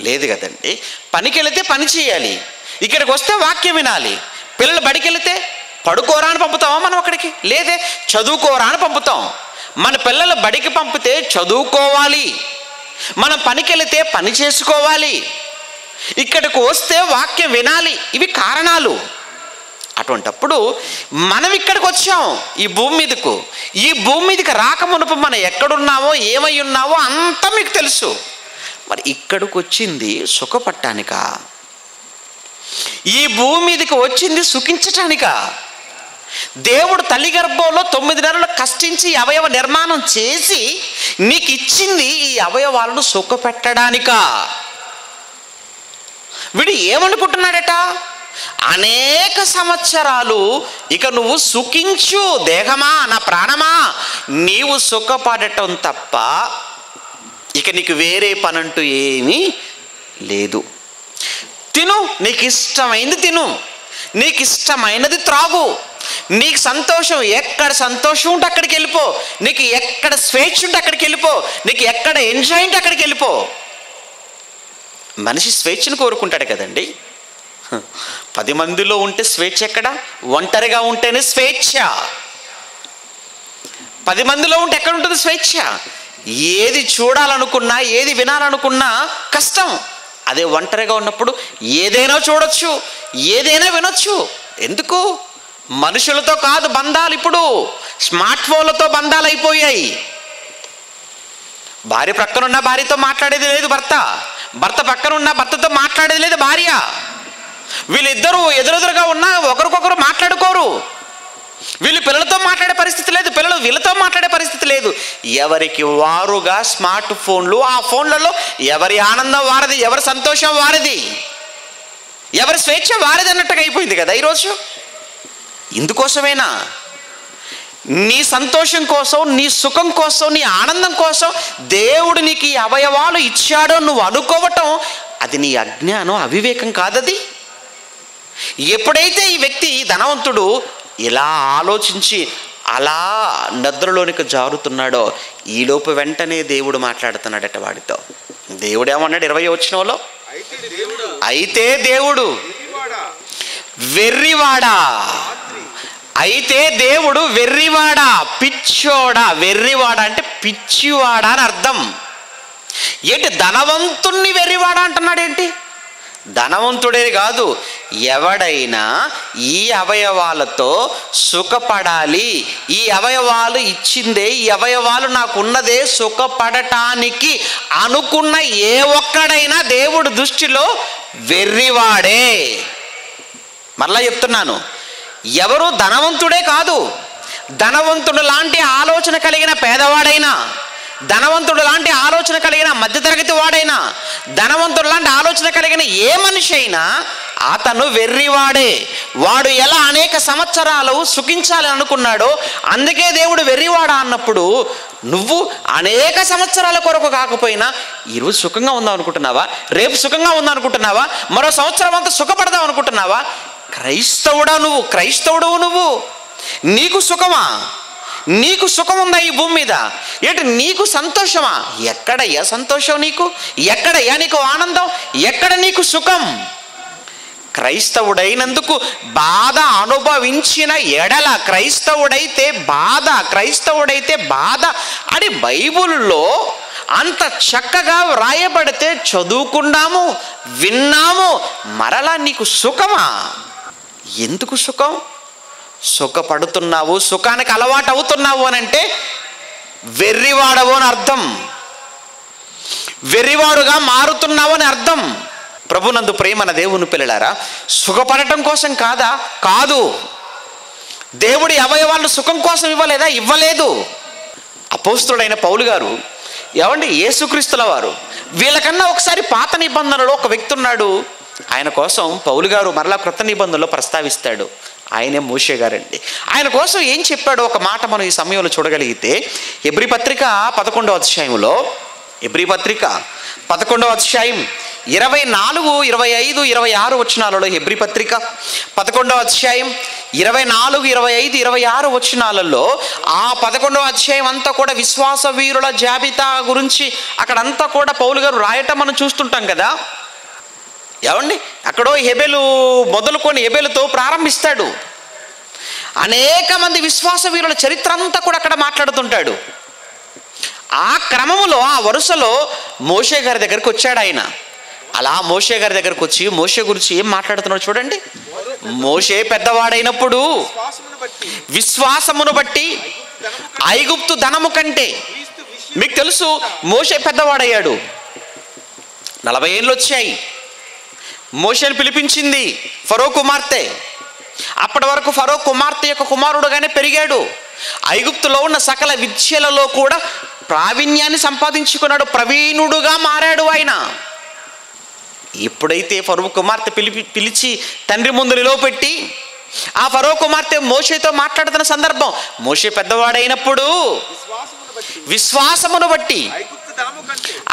Speaker 2: లేదు కదండి. పనికి వెళితే పని చేయాలి. ఇక్కడికి వస్తే వాక్యం వినాలి. పిల్లలు బడికి వెళితే పడుకోరా అని పంపుతామా మనం అక్కడికి? లేదే చదువుకోరా అని పంపుతాం. మన పిల్లలు బడికి పంపితే చదువుకోవాలి. మనం పనికి వెళితే పని చేసుకోవాలి. ఇక్కడికి వస్తే వాక్యం వినాలి. ఇవి కారణాలు. అటువంటప్పుడు మనం ఇక్కడికి వచ్చాం ఈ భూమి మీదకు. ఈ భూమి మీదకి రాకమునుపు మనం ఎక్కడున్నామో ఏమై ఉన్నామో అంతా మీకు తెలుసు. మరి ఇక్కడికి వచ్చింది సుఖపట్టానికా? ఈ భూమి మీదకి వచ్చింది సుఖించటానికా? దేవుడు తల్లి గర్భంలో తొమ్మిది నెలలు కష్టించి అవయవ నిర్మాణం చేసి నీకు ఇచ్చింది ఈ అవయవాలను సుఖపెట్టడానికా? వీడు ఏమనుకుంటున్నాడట? అనేక సంవత్సరాలు ఇక నువ్వు సుఖించు దేహమా నా ప్రాణమా? నీవు సుఖపడటం తప్ప ఇక నీకు వేరే పనంటూ ఏమీ లేదు. తిను నీకు ఇష్టమైంది తిను. నీకు ఇష్టమైనది త్రాగు. నీకు సంతోషం ఎక్కడ సంతోషం ఉంటే అక్కడికి వెళ్ళిపో. నీకు ఎక్కడ స్వేచ్ఛ ఉంటే అక్కడికి వెళ్ళిపో. నీకు ఎక్కడ ఎంజాయ్ ఉంటే అక్కడికి వెళ్ళిపో. మనిషి స్వేచ్ఛను కోరుకుంటాడు కదండి. పది మందిలో ఉంటే స్వేచ్ఛ ఎక్కడ? ఒంటరిగా ఉంటేనే స్వేచ్ఛ. పది మందిలో ఉంటే ఎక్కడ ఉంటుంది స్వేచ్ఛ? ఏది చూడాలనుకున్నా ఏది వినాలనుకున్నా కష్టం. అదే ఒంటరిగా ఉన్నప్పుడు ఏదైనా చూడొచ్చు ఏదైనా వినొచ్చు. ఎందుకు? మనుషులతో కాదు బంధాలు ఇప్పుడు. స్మార్ట్ ఫోన్లతో బంధాలు అయిపోయాయి. భార్య ప్రక్కనున్న భార్యతో మాట్లాడేది లేదు భర్త. భర్త పక్కనున్న భర్తతో మాట్లాడేది లేదు భార్య. వీళ్ళిద్దరూ ఎదురెదురుగా ఉన్నా ఒకరికొకరు మాట్లాడుకోరు. వీళ్ళు పిల్లలతో మాట్లాడే పరిస్థితి లేదు పిల్లలు వీళ్ళతో మాట్లాడే పరిస్థితి లేదు. ఎవరికి వారుగా స్మార్ట్ ఫోన్లు ఆ ఫోన్లలో ఎవరి ఆనందం వారిది ఎవరి సంతోషం వారిది? ఎవరి స్వేచ్ఛ వారిది అన్నట్టుగా అయిపోయింది కదా ఈరోజు? ఇందుకోసమేనా? నీ సంతోషం కోసం నీ సుఖం కోసం నీ ఆనందం కోసం దేవుడు నీకు ఈ అవయవాలు ఇచ్చాడో నువ్వు అనుకోవటం అది నీ అజ్ఞానం అవివేకం కాదది? ఎప్పుడైతే ఈ వ్యక్తి ధనవంతుడు ఇలా ఆలోచించి అలా నిద్రలోనికి జారుతున్నాడో ఈలోపు వెంటనే దేవుడు మాట్లాడుతున్నాడట వాడితో. దేవుడు ఏమన్నాడు ఇరవై వచ్చినలో
Speaker 3: అయితే దేవుడు.
Speaker 2: అయితే దేవుడు.
Speaker 3: ఇదివాడా
Speaker 2: వెర్రివాడా? అయితే దేవుడు వెర్రివాడా? పిచ్చోడా? వెర్రివాడా అంటే పిచ్చివాడా అని అర్థం. ఏంటి ధనవంతుణ్ణి వెర్రివాడా అంటున్నాడు ఏంటి ధనవంతుడే కాదు ఎవడైనా ఈ అవయవాలతో సుఖపడాలి. ఈ అవయవాలు ఇచ్చిందే ఈ అవయవాలు నాకున్నదే సుఖపడటానికి అనుకున్న ఏ ఒక్కడైనా దేవుడు దృష్టిలో వెర్రివాడే. మరలా చెప్తున్నాను ఎవరు ధనవంతుడే కాదు. ధనవంతుడు లాంటి ఆలోచన కలిగిన పేదవాడైనా ధనవంతుడు లాంటి ఆలోచన కలిగిన మధ్యతరగతి వాడైనా ధనవంతుడు లాంటి ఆలోచన కలిగిన ఏ మనిషి అయినా అతను వెర్రివాడే. వాడు ఎలా అనేక సంవత్సరాలు సుఖించాలి అనుకున్నాడో అందుకే దేవుడు వెర్రివాడా అన్నప్పుడు నువ్వు అనేక సంవత్సరాల కొరకు కాకపోయినా ఈరోజు సుఖంగా ఉందాం అనుకుంటున్నావా? రేపు సుఖంగా ఉందాం అనుకుంటున్నావా? మరో సంవత్సరం అంతా సుఖపడదాం అనుకుంటున్నావా? క్రైస్తవుడా నువ్వు క్రైస్తవుడు నువ్వు. నీకు సుఖమా? నీకు సుఖం ఉందా ఈ భూమి మీద? ఏంటి నీకు సంతోషమా? ఎక్కడయ్యా సంతోషం నీకు? ఎక్కడయ్యా నీకు ఆనందం? ఎక్కడ నీకు సుఖం? క్రైస్తవుడైనందుకు బాధ అనుభవించిన ఎడల క్రైస్తవుడైతే బాధ క్రైస్తవుడైతే బాధ అని బైబుల్లో అంత చక్కగా వ్రాయబడితే చదువుకున్నాము విన్నాము మరలా నీకు సుఖమా? ఎందుకు సుఖం? సుఖపడుతున్నావు సుఖానికి అలవాటు అవుతున్నావు అని అంటే వెర్రివాడవు అని అర్థం. వెర్రివాడుగా మారుతున్నావు అని అర్థం. ప్రభునందు ప్రేమన దేవుని పిల్లలారా సుఖపడటం కోసం కాదా? కాదు. దేవుడి అవయవాలను సుఖం కోసం ఇవ్వలేదా? ఇవ్వలేదు. అపోస్తుడైన పౌలు గారు ఏమండి యేసుక్రీస్తుల వారు వీళ్ళకన్నా ఒకసారి పాత నిబంధనలో ఒక వ్యక్తి ఉన్నాడు. ఆయన కోసం పౌలు గారు మరలా కృత నిబంధనలో ప్రస్తావిస్తాడు. ఆయనే మోషే గారండి. ఆయన కోసం ఏం చెప్పాడో ఒక మాట మనం ఈ సమయంలో చూడగలిగితే ఎబ్రి పత్రిక పదకొండవ అధ్యాయంలో ఎబ్రి పత్రిక పదకొండవ అధ్యాయం ఇరవై నాలుగు ఇరవై ఐదు ఇరవై ఆరు వచనాలలో ఎబ్రి పత్రిక పదకొండవ అధ్యాయం ఇరవై నాలుగు ఇరవై ఐదు ఇరవై ఆరు వచనాలలో ఆ పదకొండవ అధ్యాయం అంతా కూడా విశ్వాస వీరుల జాబితా గురించి అక్కడంతా కూడా పౌలు గారు రాయటం మనం చూస్తుంటాం కదా. ఏమండి? అక్కడో హెబెలు మొదలుకొని హెబెలుతో ప్రారంభిస్తాడు. అనేక మంది విశ్వాస వీరుల చరిత్ర అంతా కూడా అక్కడ మాట్లాడుతుంటాడు. ఆ క్రమములో ఆ వరుసలో మోషే గారి దగ్గరికి వచ్చాడు ఆయన. అలా మోషే గారి దగ్గరకు వచ్చి మోషే గురించి ఏం మాట్లాడుతున్నాడు చూడండి. మోషే పెద్దవాడైనప్పుడు
Speaker 3: విశ్వాసమును బట్టి
Speaker 2: ఐగుప్తు ధనము కంటే మీకు తెలుసు మోషే పెద్దవాడయ్యాడు. నలభై ఏళ్ళు వచ్చాయి. మోషేని పిలిపించింది ఫరో కుమార్తె. అప్పటి వరకు ఫరో కుమార్తె యొక్క కుమారుడుగానే పెరిగాడు. ఐగుప్తులో ఉన్న సకల విద్యలలో కూడా ప్రావీణ్యాన్ని సంపాదించుకున్నాడు ప్రవీణుడుగా మారాడు ఆయన. ఎప్పుడైతే ఫరో కుమార్తె పిలిపి పిలిచి తండ్రి ముందు నిలవపెట్టి ఆ ఫరో కుమార్తె మోషేతో మాట్లాడుతున్న సందర్భం మోషే పెద్దవాడైనప్పుడు
Speaker 3: విశ్వాసమును బట్టి
Speaker 2: విశ్వాసమును బట్టి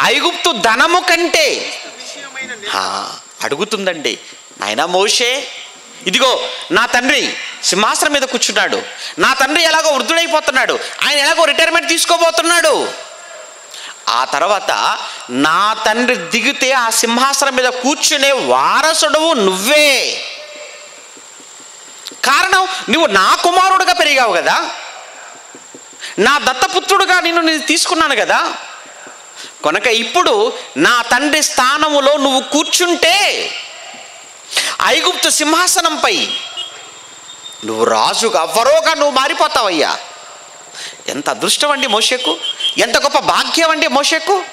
Speaker 3: ఐగుప్తు ధనము కంటే
Speaker 2: అడుగుతుందండి. ఆయన మోషే ఇదిగో నా తండ్రి సింహాసనం మీద కూర్చున్నాడు. నా తండ్రి ఎలాగో వృద్ధుడైపోతున్నాడు. ఆయన ఎలాగో రిటైర్మెంట్ తీసుకోబోతున్నాడు. ఆ తర్వాత నా తండ్రి దిగితే ఆ సింహాసనం మీద కూర్చునే వారసుడవు నువ్వే. కారణం నువ్వు నా కుమారుడుగా పెరిగావు కదా. నా దత్తపుత్రుడుగా నిన్ను నేను తీసుకున్నాను కదా. కనుక ఇప్పుడు నా తండ్రి స్థానములో నువ్వు కూర్చుంటే ఐగుప్తు సింహాసనంపై నువ్వు రాజుగా అవ్వరోగా నువ్వు మారిపోతావయ్యా. ఎంత అదృష్టం అండి మోషకు? ఎంత గొప్ప భాగ్యం అండి మోషకు?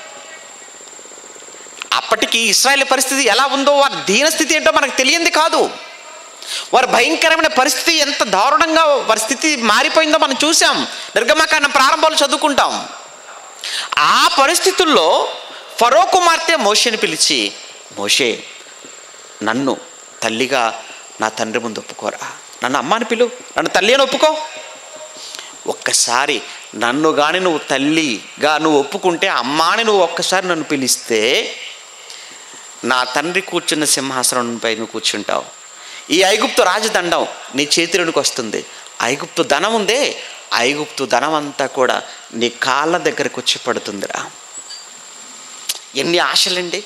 Speaker 2: అప్పటికి ఇస్రాయల్ పరిస్థితి ఎలా ఉందో వారి దీనస్థితి ఏంటో మనకు తెలియంది కాదు. వారి భయంకరమైన పరిస్థితి ఎంత దారుణంగా వారి స్థితి మారిపోయిందో మనం చూసాం నిర్గమకాండం ప్రారంభాలు చదువుకుంటాం. ఆ పరిస్థితుల్లో ఫరో కుమార్తె మోషేని పిలిచి మోషే నన్ను తల్లిగా నా తండ్రి ముందు ఒప్పుకోరా. నన్ను అమ్మాని పిలు నన్ను తల్లి అని ఒప్పుకో. ఒక్కసారి నన్ను కానీ నువ్వు తల్లిగా నువ్వు ఒప్పుకుంటే అమ్మాని నువ్వు ఒక్కసారి నన్ను పిలిస్తే నా తండ్రి కూర్చున్న సింహాసనంపై నువ్వు కూర్చుంటావు. ఈ ఐగుప్తు రాజదండం నీ చేతిలోనికి వస్తుంది. ఐగుప్తు ధనం ఉందే ఐగుప్తు ధనం అంతా కూడా నీ కాళ్ళ దగ్గరకు వచ్చి పడుతుందిరా. ఎన్ని ఆశలండి?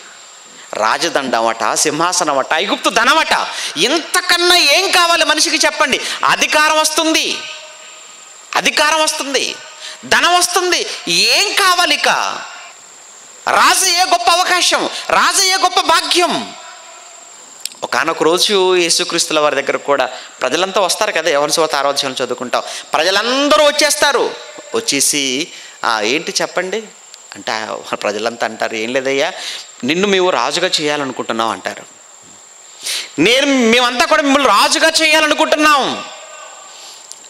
Speaker 2: రాజదండమట సింహాసనమట ఐగుప్తు ధనమట. ఇంతకన్నా ఏం కావాలి మనిషికి చెప్పండి. అధికారం వస్తుంది. అధికారం వస్తుంది. ధనం వస్తుంది. ఏం కావాలి ఇక? రాజయ్యే గొప్ప అవకాశం? రాజయ్యే గొప్ప భాగ్యం? ఒకనొక రోజు యేసుక్రీస్తుల వారి దగ్గర కూడా ప్రజలంతా వస్తారు కదా ఎవరి శోత ఆరాధ్యం చదువుకుంటాం. ప్రజలందరూ వచ్చేస్తారు. వచ్చేసి ఏంటి చెప్పండి? అంటే ప్రజలంతా అంటారు ఏం లేదయ్యా నిన్ను మేము రాజుగా చేయాలనుకుంటున్నాం అంటారు. నేను మేమంతా కూడా మిమ్మల్ని రాజుగా చేయాలనుకుంటున్నాం.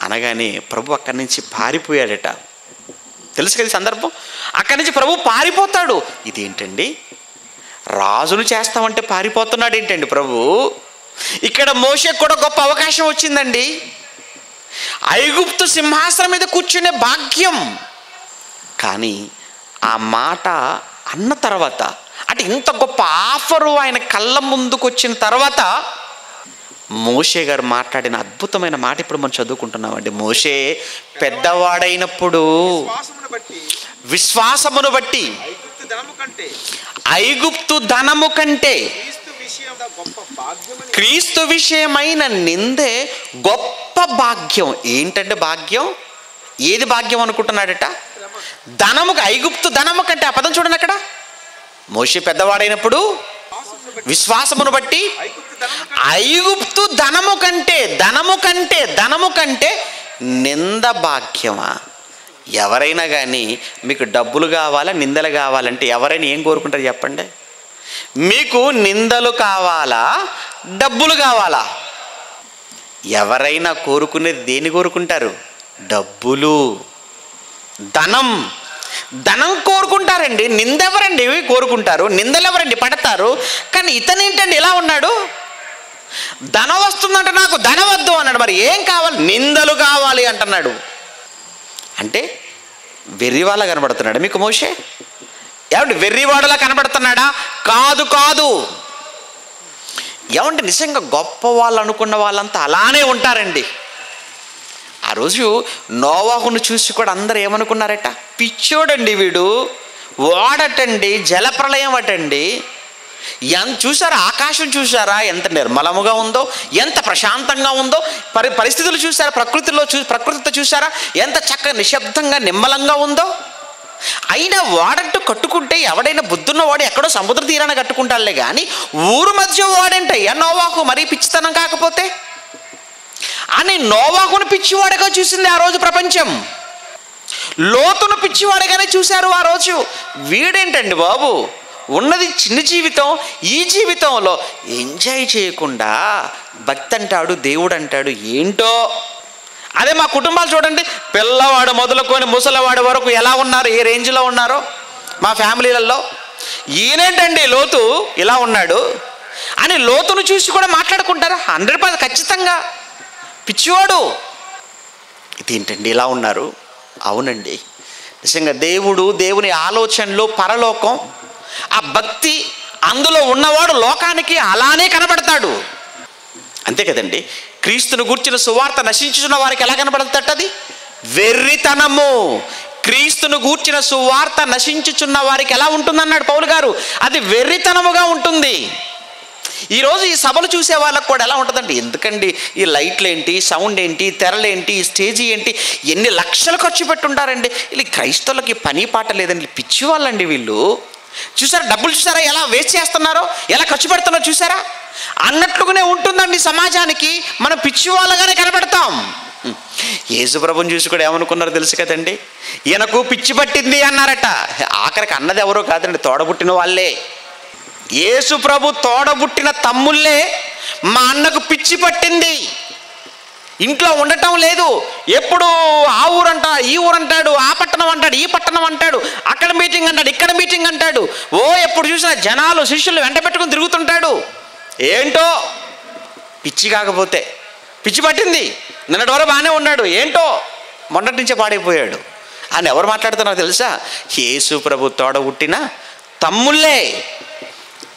Speaker 2: అనగానే ప్రభు అక్కడి నుంచి పారిపోయాడట. తెలుసు కదా ఈ సందర్భం? అక్కడి నుంచి ప్రభు పారిపోతాడు. ఇదేంటండి? రాజును చేస్తామంటే పారిపోతున్నాడు ఏంటండి ప్రభు? ఇక్కడ మోషకు కూడా గొప్ప అవకాశం వచ్చిందండి. ఐగుప్తు సింహాసనం మీద కూర్చునే భాగ్యం. కానీ ఆ మాట అన్న తర్వాత అంటే ఇంత గొప్ప ఆఫరు ఆయన కళ్ళ ముందుకు వచ్చిన తర్వాత మోషే గారు మాట్లాడిన అద్భుతమైన మాట ఇప్పుడు మనం చదువుకుంటున్నామండి. మోషే పెద్దవాడైనప్పుడు
Speaker 3: విశ్వాసమును బట్టి
Speaker 2: విశ్వాసమును బట్టి
Speaker 3: ఐగుప్తు ధనము కంటే క్రీస్తు
Speaker 2: విషయమైన నిందే గొప్ప భాగ్యం. ఏంటంటే భాగ్యం? ఏది భాగ్యం అనుకుంటున్నాడట? ధనము ఐగుప్తు ధనము కంటే ఆ పదం చూడండి అక్కడ. మోషే పెద్దవాడైనప్పుడు
Speaker 3: విశ్వాసమును బట్టి
Speaker 2: ఐగుప్తు ధనము కంటే ధనము కంటే ధనము కంటే నింద భాగ్యమా? ఎవరైనా కానీ మీకు డబ్బులు కావాలా నిందలు కావాలంటే ఎవరైనా ఏం కోరుకుంటారు చెప్పండి? మీకు నిందలు కావాలా డబ్బులు కావాలా? ఎవరైనా కోరుకునేది దేని కోరుకుంటారు? డబ్బులు. ధనం. ధనం కోరుకుంటారండి. నిందెవరండి? కోరుకుంటారు? నిందలెవరండి? పడతారు. కానీ ఇతనేంటండి ఇలా ఉన్నాడు? ధనం వస్తుందంటే నాకు ధనం వద్దు అన్నాడు. మరి ఏం కావాలి? నిందలు కావాలి అంటున్నాడు. అంటే వెర్రివాళ్ళ కనబడుతున్నాడా మీకు మోషే? ఏమంటే వెర్రివాడలా కనబడుతున్నాడా? కాదు కాదు. ఏమంటే నిజంగా గొప్ప వాళ్ళు అనుకున్న వాళ్ళంతా అలానే ఉంటారండి. ఆ రోజు నోవాహును చూసి కూడా అందరు ఏమనుకున్నారట? పిచ్చోడండి వీడు. వాడటండి జలప్రలయం అటండి. ఎంత చూసారా ఆకాశం చూసారా ఎంత నిర్మలముగా ఉందో ఎంత ప్రశాంతంగా ఉందో పరి పరిస్థితులు చూసారా ప్రకృతిలో చూ ప్రకృతితో చూసారా ఎంత చక్కగా నిశ్శబ్దంగా నిమ్మలంగా ఉందో. అయినా వాడంటూ కట్టుకుంటే ఎవడైనా బుద్ధున్న వాడు ఎక్కడో సముద్ర తీరాన కట్టుకుంటాడులే కానీ ఊరు మధ్య వాడంటయ్యా నోవాకు? మరీ పిచ్చితనం కాకపోతే? అని నోవాకును పిచ్చివాడగా చూసింది ఆ రోజు ప్రపంచం. లోతును పిచ్చివాడగానే చూశారు ఆ రోజు. వీడేంటండి బాబు? ఉన్నది చిన్న జీవితం ఈ జీవితంలో ఎంజాయ్ చేయకుండా భక్తి అంటాడు దేవుడు అంటాడు ఏంటో? అదే మా కుటుంబాలు చూడండి పిల్లవాడు మొదలుకొని ముసలివాడు వరకు ఎలా ఉన్నారు ఏ రేంజ్లో ఉన్నారో? మా ఫ్యామిలీలలో ఈయనేంటండి లోతు ఇలా ఉన్నాడు అని లోతును చూసి కూడా మాట్లాడుకుంటారా? హండ్రెడ్ పర్సెంట్ ఖచ్చితంగా. పిచ్చివాడు. ఇదేంటండి ఇలా ఉన్నారు? అవునండి. నిజంగా దేవుడు దేవుని ఆలోచనలు పరలోకం ఆ భక్తి అందులో ఉన్నవాడు లోకానికి అలానే కనబడతాడు. అంతే కదండి? క్రీస్తును గూర్చిన సువార్త నశించున్న వారికి ఎలా కనబడతాడు అది వెర్రితనము. క్రీస్తును గూర్చిన సువార్త నశించుచున్న వారికి ఎలా ఉంటుందన్నాడు పౌలు గారు? అది వెర్రితనముగా ఉంటుంది. ఈరోజు ఈ సభలు చూసే వాళ్ళకు కూడా ఎలా ఉంటుందండి? ఎందుకండి? ఈ లైట్లు ఏంటి సౌండ్ ఏంటి తెరలేంటి? ఈ స్టేజీ ఏంటి? ఎన్ని లక్షలు ఖర్చు పెట్టుంటారండి? వీళ్ళు క్రైస్తవులకి పని పాట లేదండి. పిచ్చి వాళ్ళండి వీళ్ళు. చూసారా డబ్బులు చూసారా ఎలా వేస్ట్ చేస్తున్నారో? ఎలా ఖర్చు పెడుతున్నారో చూసారా? అన్నట్లుగానే ఉంటుందండి సమాజానికి. మనం పిచ్చి వాళ్ళగానే కనబడతాం యేసుప్రభుని చూసి కూడా ఏమనుకున్నారు తెలుసు కదండి? ఈయనకు పిచ్చి పట్టింది అన్నారట. ఆఖరికి అన్నది ఎవరో కాదండి తోడబుట్టిన వాళ్ళే. యేసుప్రభు తోడబుట్టిన తమ్ముళ్ళే మా అన్నకు పిచ్చి పట్టింది. ఇంట్లో ఉండటం లేదు. ఎప్పుడు ఆ ఊరంట ఈ ఊరంటాడు ఆ పట్టణం అంటాడు ఈ పట్టణం అంటాడు అక్కడ మీటింగ్ అంటాడు ఇక్కడ మీటింగ్ అంటాడు. ఓ ఎప్పుడు చూసినా జనాలు శిష్యులు వెంట పెట్టుకుని తిరుగుతుంటాడు. ఏంటో? పిచ్చి కాకపోతే. పిచ్చి పట్టింది. నిన్నటి వరకు బాగానే ఉన్నాడు. ఏంటో? మొన్నటి నుంచే పాడైపోయాడు. అని ఎవరు మాట్లాడుతున్నారో తెలుసా? యేసు ప్రభు తోడ పుట్టిన తమ్ముళ్ళే.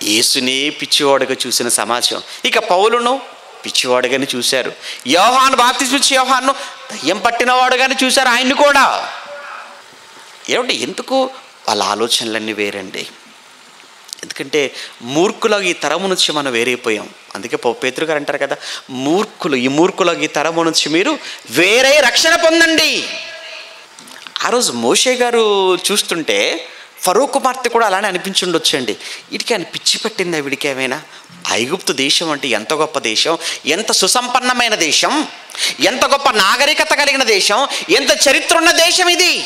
Speaker 2: యేసునే పిచ్చివాడుగా చూసిన సమాజం. ఇక పౌలును పిచ్చివాడుగానే చూశారు. యోహాను బాప్తిస్మిచ్చి యోహాను దయ్యం పట్టినవాడుగానే చూశారు ఆయన్ని కూడా. ఏమంటే ఎందుకు వాళ్ళ ఆలోచనలన్నీ వేరండి? ఎందుకంటే మూర్ఖుల ఈ తరము నుంచి మనం వేరైపోయాం. అందుకే పౌ- పేతురు గారు అంటారు కదా మూర్ఖులు ఈ మూర్ఖుల ఈ తరము నుంచి మీరు వేరే రక్షణ పొందండి. ఆ రోజు మోషే గారు చూస్తుంటే ఫరో కుమార్తె కూడా అలానే అనిపించుండొచ్చండి. వీడికి ఆయన పిచ్చి పట్టిందా వీడికి ఏమైనా? ఐగుప్తు దేశం అంటే ఎంత గొప్ప దేశం? ఎంత సుసంపన్నమైన దేశం? ఎంత గొప్ప నాగరికత కలిగిన దేశం? ఎంత చరిత్ర ఉన్న దేశం ఇది?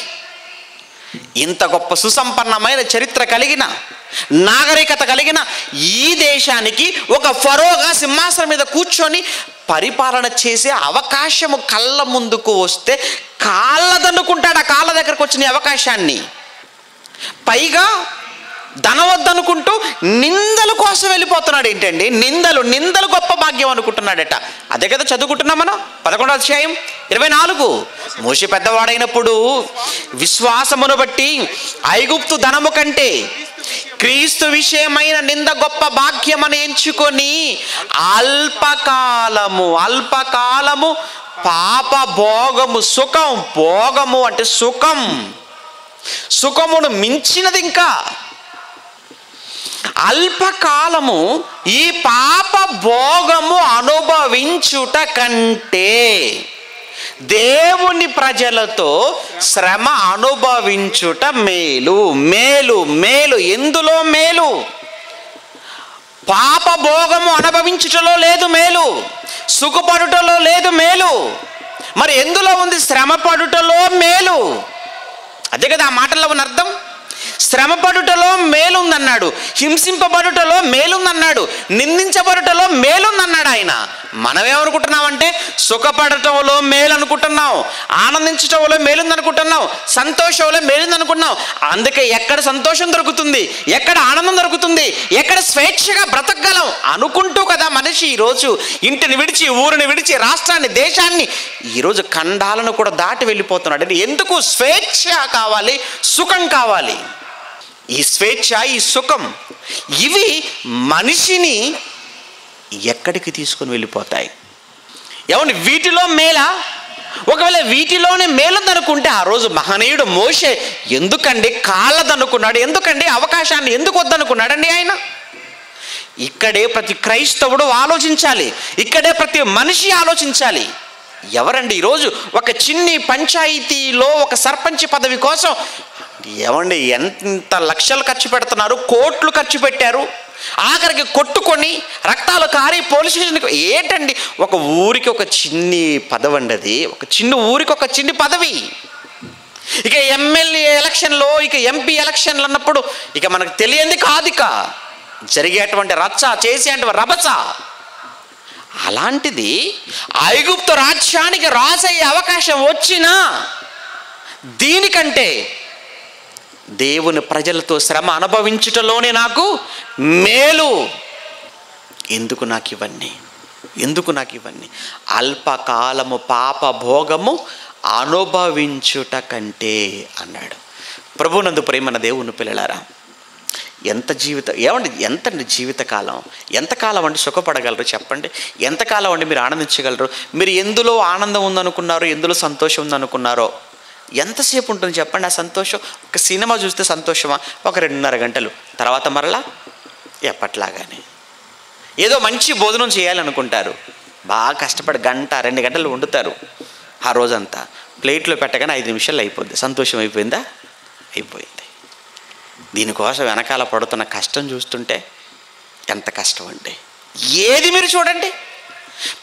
Speaker 2: ఇంత గొప్ప సుసంపన్నమైన చరిత్ర కలిగిన నాగరికత కలిగిన ఈ దేశానికి ఒక ఫరోగా సింహాసనం మీద కూర్చొని పరిపాలన చేసే అవకాశము కళ్ళ ముందుకు వస్తే కాళ్ళదనుకుంటాడు ఆ కాళ్ళ దగ్గరకు వచ్చిన అవకాశాన్ని. పైగా ధనవద్దనుకుంటూ నిందల కోసం వెళ్ళిపోతున్నాడు ఏంటండి? నిందలు నిందలు గొప్ప భాగ్యం అనుకుంటున్నాడట. అదే కదా చదువుకుంటున్నాం మనం? పదకొండో అధ్యాయం ఇరవై నాలుగు. మోషి పెద్దవాడైనప్పుడు విశ్వాసమును బట్టి ఐగుప్తు ధనము కంటే క్రీస్తు విషయమైన నింద గొప్ప భాగ్యమని ఎంచుకొని అల్పకాలము అల్పకాలము పాప భోగము సుఖం భోగము అంటే సుఖం. సుఖమును మించినది ఇంకా అల్పకాలము ఈ పాప భోగము అనుభవించుట కంటే దేవుని ప్రజలతో శ్రమ అనుభవించుట మేలు మేలు మేలు. ఎందులో మేలు? పాప భోగము అనుభవించుటలో లేదు మేలు. సుఖపడుటలో లేదు మేలు. మరి ఎందులో ఉంది శ్రమ పడుటలో మేలు? అదే కదా ఆ మాటల్లో ఉన్న అర్థం? శ్రమపడుటలో మేలుందన్నాడు. హింసింపబడుటలో మేలుందన్నాడు. నిందించబడుటలో మేలుందన్నాడు ఆయన. మనమేమనుకుంటున్నామంటే సుఖపడటంలో మేలు అనుకుంటున్నాం ఆనందించటంలో మేలుందనుకుంటున్నాం. సంతోషంలో మేలుందనుకుంటున్నాం. అందుకే ఎక్కడ సంతోషం దొరుకుతుంది? ఎక్కడ ఆనందం దొరుకుతుంది? ఎక్కడ స్వేచ్ఛగా బ్రతకగలం? అనుకుంటూ కదా మనిషి ఈరోజు ఇంటిని విడిచి ఊరిని విడిచి రాష్ట్రాన్ని దేశాన్ని. ఈరోజు ఖండాలను కూడా దాటి వెళ్ళిపోతున్నాడు. అంటే ఎందుకు? స్వేచ్ఛ కావాలి సుఖం కావాలి. ఈ స్వేచ్ఛ ఈ సుఖం ఇవి మనిషిని ఎక్కడికి తీసుకొని వెళ్ళిపోతాయి? ఏమండి వీటిలో మేళ ఒకవేళ వీటిలోనే మేలుందనుకుంటే ఆ రోజు మహనీయుడు మోషే ఎందుకండి కాలదనుకున్నాడు? ఎందుకండి అవకాశాన్ని ఎందుకు వద్దనుకున్నాడండి ఆయన? ఇక్కడే ప్రతి క్రైస్తవుడు ఆలోచించాలి. ఇక్కడే ప్రతి మనిషి ఆలోచించాలి. ఎవరండి ఈరోజు ఒక చిన్ని పంచాయతీలో ఒక సర్పంచ్ పదవి కోసం ఏమండి ఎంత లక్షలు ఖర్చు పెడుతున్నారు కోట్లు ఖర్చు పెట్టారు ఆఖరికి కొట్టుకొని రక్తాలు కారి పోలీస్ స్టేషన్కి ఏంటండి ఒక ఊరికి ఒక చిన్ని పదవి అండి అది ఒక చిన్న ఊరికి ఒక చిన్ని పదవి. ఇక ఎమ్మెల్యే ఎలక్షన్లో ఇక ఎంపీ ఎలక్షన్లు అన్నప్పుడు ఇక మనకు తెలియంది కాదు ఇక. జరిగేటువంటి రచ్చ చేసేటువంటి రభస అలాంటిది ఐగుప్తు రాజ్యానికి రాసయ్యే అవకాశం వచ్చినా దీనికంటే దేవుని ప్రజలతో శ్రమ అనుభవించుటలోనే నాకు మేలు. ఎందుకు నాకు ఇవన్నీ? ఎందుకు నాకు ఇవన్నీ? అల్పకాలము పాప భోగము అనుభవించుట కంటే అన్నాడు. ప్రభునందు ప్రేమన దేవుని పిల్లలారా ఎంత జీవితం ఏమండి ఎంత అండి జీవితకాలం? ఎంతకాలం అండి సుఖపడగలరు చెప్పండి? ఎంతకాలం అండి మీరు ఆనందించగలరు? మీరు ఎందులో ఆనందం ఉందనుకున్నారో ఎందులో సంతోషం ఉందనుకున్నారో? ఎంతసేపు ఉంటుంది చెప్పండి? ఆ సంతోషం ఒక సినిమా చూస్తే సంతోషమా? ఒక రెండున్నర గంటలు. తర్వాత మరలా ఎప్పట్లాగానే. ఏదో మంచి భోజనం చేయాలనుకుంటారు. బాగా కష్టపడి గంట రెండు గంటలు వండుతారు. ఆ రోజంతా ప్లేట్లో పెట్టగానే ఐదు నిమిషాలు అయిపోద్ది. సంతోషం అయిపోయిందా? అయిపోయింది. దీనికోసం వెనకాల పడుతున్న కష్టం చూస్తుంటే ఎంత కష్టం అంటే ఏది మీరు చూడండి?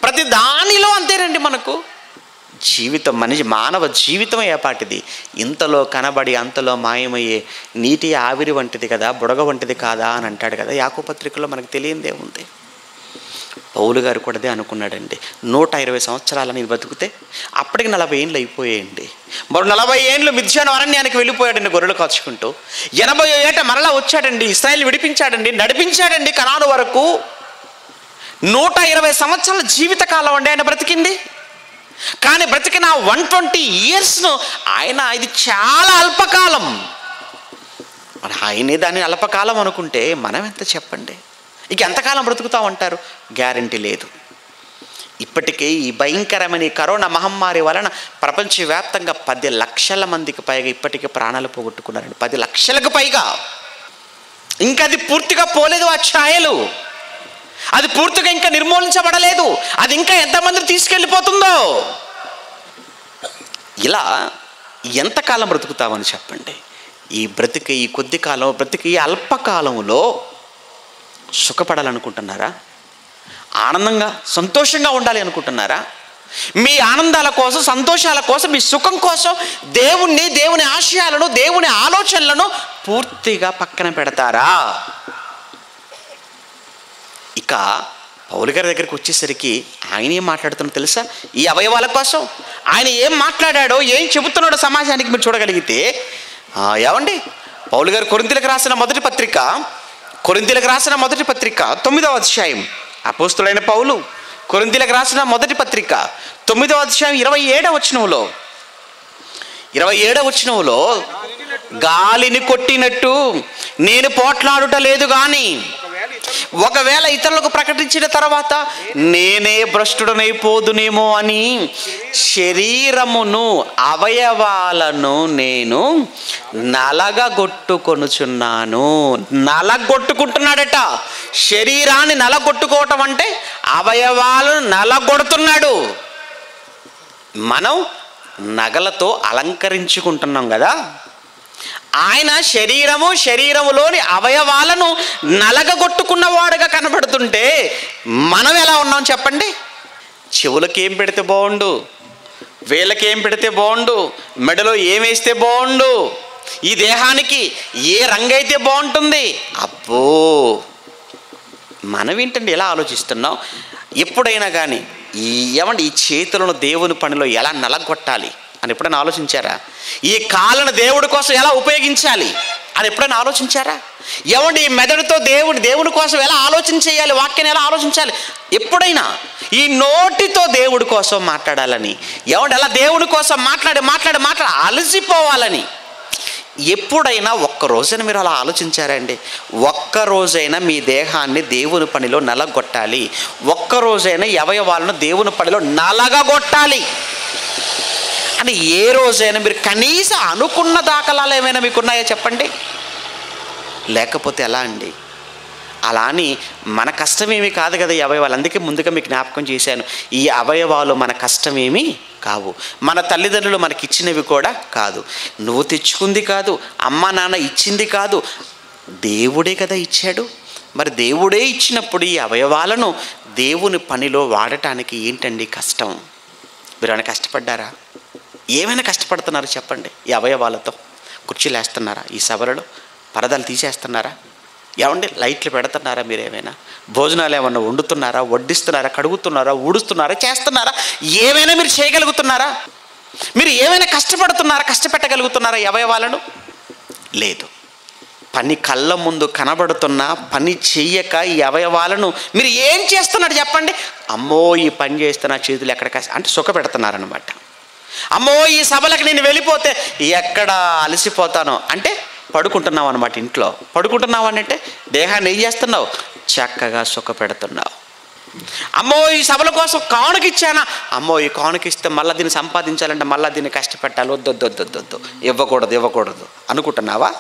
Speaker 2: ప్రతి దానిలో అంతేనండి మనకు. జీవితం మనిషి మానవ జీవితం ఏపాటిది ఇంతలో కనబడి అంతలో మాయమయ్యే నీటి ఆవిరి వంటిది కదా బుడగ వంటిది కాదా అని అంటాడు కదా యాకోపత్రికలో మనకు తెలియందే ఉంది. పౌలు గారు కూడా అదే అనుకున్నాడండి. నూట ఇరవై సంవత్సరాలు నేను బతికితే అప్పటికి నలభై ఏండ్లు అయిపోయాయండి. మరో నలభై ఏండ్లు మిథ్యాన అరణ్యానికి వెళ్ళిపోయాడండి గొర్రెలు కాచుకుంటూ. ఎనభై ఏట మరలా వచ్చాడండి ఇస్రాయల్ విడిపించాడండి నడిపించాడండి కనాడు వరకు. నూట ఇరవై సంవత్సరాల జీవితకాలం అండి ఆయన బ్రతికింది. కానీ బ్రతికిన వన్ ట్వంటీ ఇయర్స్ను ఆయన ఇది చాలా అల్పకాలం. మరి ఆయనే దాన్ని అల్పకాలం అనుకుంటే మనం ఎంత చెప్పండి? ఇక ఎంతకాలం బ్రతుకుతామంటారు గ్యారంటీ లేదు. ఇప్పటికే ఈ భయంకరమైన కరోనా మహమ్మారి వలన ప్రపంచవ్యాప్తంగా పది లక్షల మందికి పైగా ఇప్పటికే ప్రాణాలు పోగొట్టుకున్నారండి. పది లక్షలకు పైగా. ఇంకా అది పూర్తిగా పోలేదు ఆ ఛాయలు. అది పూర్తిగా ఇంకా నిర్మూలించబడలేదు. అది ఇంకా ఎంతమందిని తీసుకెళ్ళిపోతుందో? ఇలా ఎంతకాలం బ్రతుకుతామని చెప్పండి. ఈ బ్రతికి ఈ కొద్ది కాలం బ్రతికి ఈ అల్పకాలంలో సుఖపడాలనుకుంటున్నారా? ఆనందంగా సంతోషంగా ఉండాలి అనుకుంటున్నారా? మీ ఆనందాల కోసం సంతోషాల కోసం మీ సుఖం కోసం దేవుణ్ణి దేవుని ఆశయాలను దేవుని ఆలోచనలను పూర్తిగా పక్కన పెడతారా? ఇక పౌలు గారి దగ్గరికి వచ్చేసరికి ఆయన ఏం మాట్లాడుతున్నా తెలుసా? ఈ అవయవాల కోసం. ఆయన ఏం మాట్లాడాడో ఏం చెబుతున్నాడో సమాజానికి మీరు చూడగలిగితే ఏమండి? పౌలు గారు కొరింతలకు రాసిన మొదటి పత్రిక కొరింతలకు రాసిన మొదటి పత్రిక తొమ్మిదవ అధ్యాయం. అపోస్తులైన పౌలు కొరింతలకు రాసిన మొదటి పత్రిక తొమ్మిదవ అధ్యాయం ఇరవై ఏడవ వచనంలో. ఇరవై ఏడవ వచనంలో గాలిని కొట్టినట్టు నేను పోట్లాడుట లేదు కానీ
Speaker 3: ఒకవేళ
Speaker 2: ఇతరులకు ప్రకటించిన తర్వాత నేనే భ్రష్టుడనైపోదునేమో అని శరీరమును అవయవాలను నేను నలగొట్టుకొనుచున్నాను నలగొట్టుకుంటున్నాడట. శరీరాన్ని నలగొట్టుకోవటం అంటే అవయవాలను నలగొడుతున్నాడు. మనం నగలతో అలంకరించుకుంటున్నాం కదా. ఆయన శరీరము శరీరములోని అవయవాలను నలగగొట్టుకున్నవాడుగా కనబడుతుంటే మనం ఎలా ఉన్నాం చెప్పండి? చెవులకి ఏం పెడితే బాగుండు వేళ్ళకి ఏం పెడితే బాగుండు మెడలో ఏం వేస్తే బాగుండు ఈ దేహానికి ఏ రంగు అయితే బాగుంటుంది? అబ్బో! మనం ఏంటండి ఎలా ఆలోచిస్తున్నాం? ఎప్పుడైనా కానీ ఈ ఏమండి ఈ చేతులను దేవుని పనిలో ఎలా నలగొట్టాలి? అని ఎప్పుడైనా ఆలోచించారా? ఈ కాళ్ళను దేవుడి కోసం ఎలా ఉపయోగించాలి అని ఎప్పుడైనా ఆలోచించారా? ఎవండి ఈ మెదడుతో దేవుడి దేవుడి కోసం ఎలా ఆలోచన చేయాలి వాక్యాన్ని ఎలా ఆలోచించాలి? ఎప్పుడైనా ఈ నోటితో దేవుడి కోసం మాట్లాడాలని ఎవడు అలా దేవుడి కోసం మాట్లాడి మాట్లాడి మాట్లాడి అలసిపోవాలని ఎప్పుడైనా ఒక్క రోజైనా మీరు అలా ఆలోచించారండి? ఒక్క రోజైనా మీ దేహాన్ని దేవుని పనిలో నలగొట్టాలి. ఒక్క రోజైనా అవయవాలను దేవుని పనిలో నలగగొట్టాలి. అని ఏ రోజైనా మీరు కనీసం అనుకున్న దాఖలాలు ఏమైనా మీకు ఉన్నాయో చెప్పండి? లేకపోతే ఎలా అండి? అలా అని మన కష్టమేమి కాదు కదా ఈ అవయవాలు. అందుకే ముందుగా మీకు జ్ఞాపకం చేశాను. ఈ అవయవాలు మన కష్టమేమి కావు. మన తల్లిదండ్రులు మనకి ఇచ్చినవి కూడా కాదు. నువ్వు తెచ్చుకుంది కాదు అమ్మ నాన్న ఇచ్చింది కాదు. దేవుడే కదా ఇచ్చాడు. మరి దేవుడే ఇచ్చినప్పుడు ఈ అవయవాలను దేవుని పనిలో వాడటానికి ఏంటండి కష్టం? మీరు ఏమైనా కష్టపడ్డారా? ఏమైనా కష్టపడుతున్నారు చెప్పండి. ఈ అవయవాలతో కుర్చీలు వేస్తున్నారా? ఈ సభలలో పరదాలు తీసేస్తున్నారా? ఏమండి లైట్లు పెడుతున్నారా మీరు ఏమైనా? భోజనాలు ఏమన్నా వండుతున్నారా? వడ్డిస్తున్నారా? కడుగుతున్నారా? ఊడుస్తున్నారా? చేస్తున్నారా? ఏమైనా మీరు చేయగలుగుతున్నారా? మీరు ఏమైనా కష్టపడుతున్నారా? కష్టపెట్టగలుగుతున్నారా అవయవాలను? లేదు. పని కళ్ళ ముందు కనబడుతున్న పని చెయ్యక ఈ అవయవాలను మీరు ఏం చేస్తున్నారు చెప్పండి. అమ్మో ఈ పని చేస్తున్న చేతులు ఎక్కడ కష్ట అంటే సుఖ పెడుతున్నారనమాట అమ్మో ఈ సభలకు నేను వెళ్ళిపోతే ఎక్కడ అలసిపోతాను. అంటే పడుకుంటున్నావు అనమాట ఇంట్లో. పడుకుంటున్నావు అని అంటే దేహాన్ని ఏం చేస్తున్నావు? చక్కగా సుఖ పెడుతున్నావు అమ్మో ఈ సభల కోసం కానుకిచ్చానా? అమ్మో ఈ కానుకిస్తే మళ్ళీ దీన్ని సంపాదించాలంటే మళ్ళీ దీన్ని కష్టపెట్టాలి. వద్దు వద్దు వద్దు. ఇవ్వకూడదు ఇవ్వకూడదు. అనుకుంటున్నావా?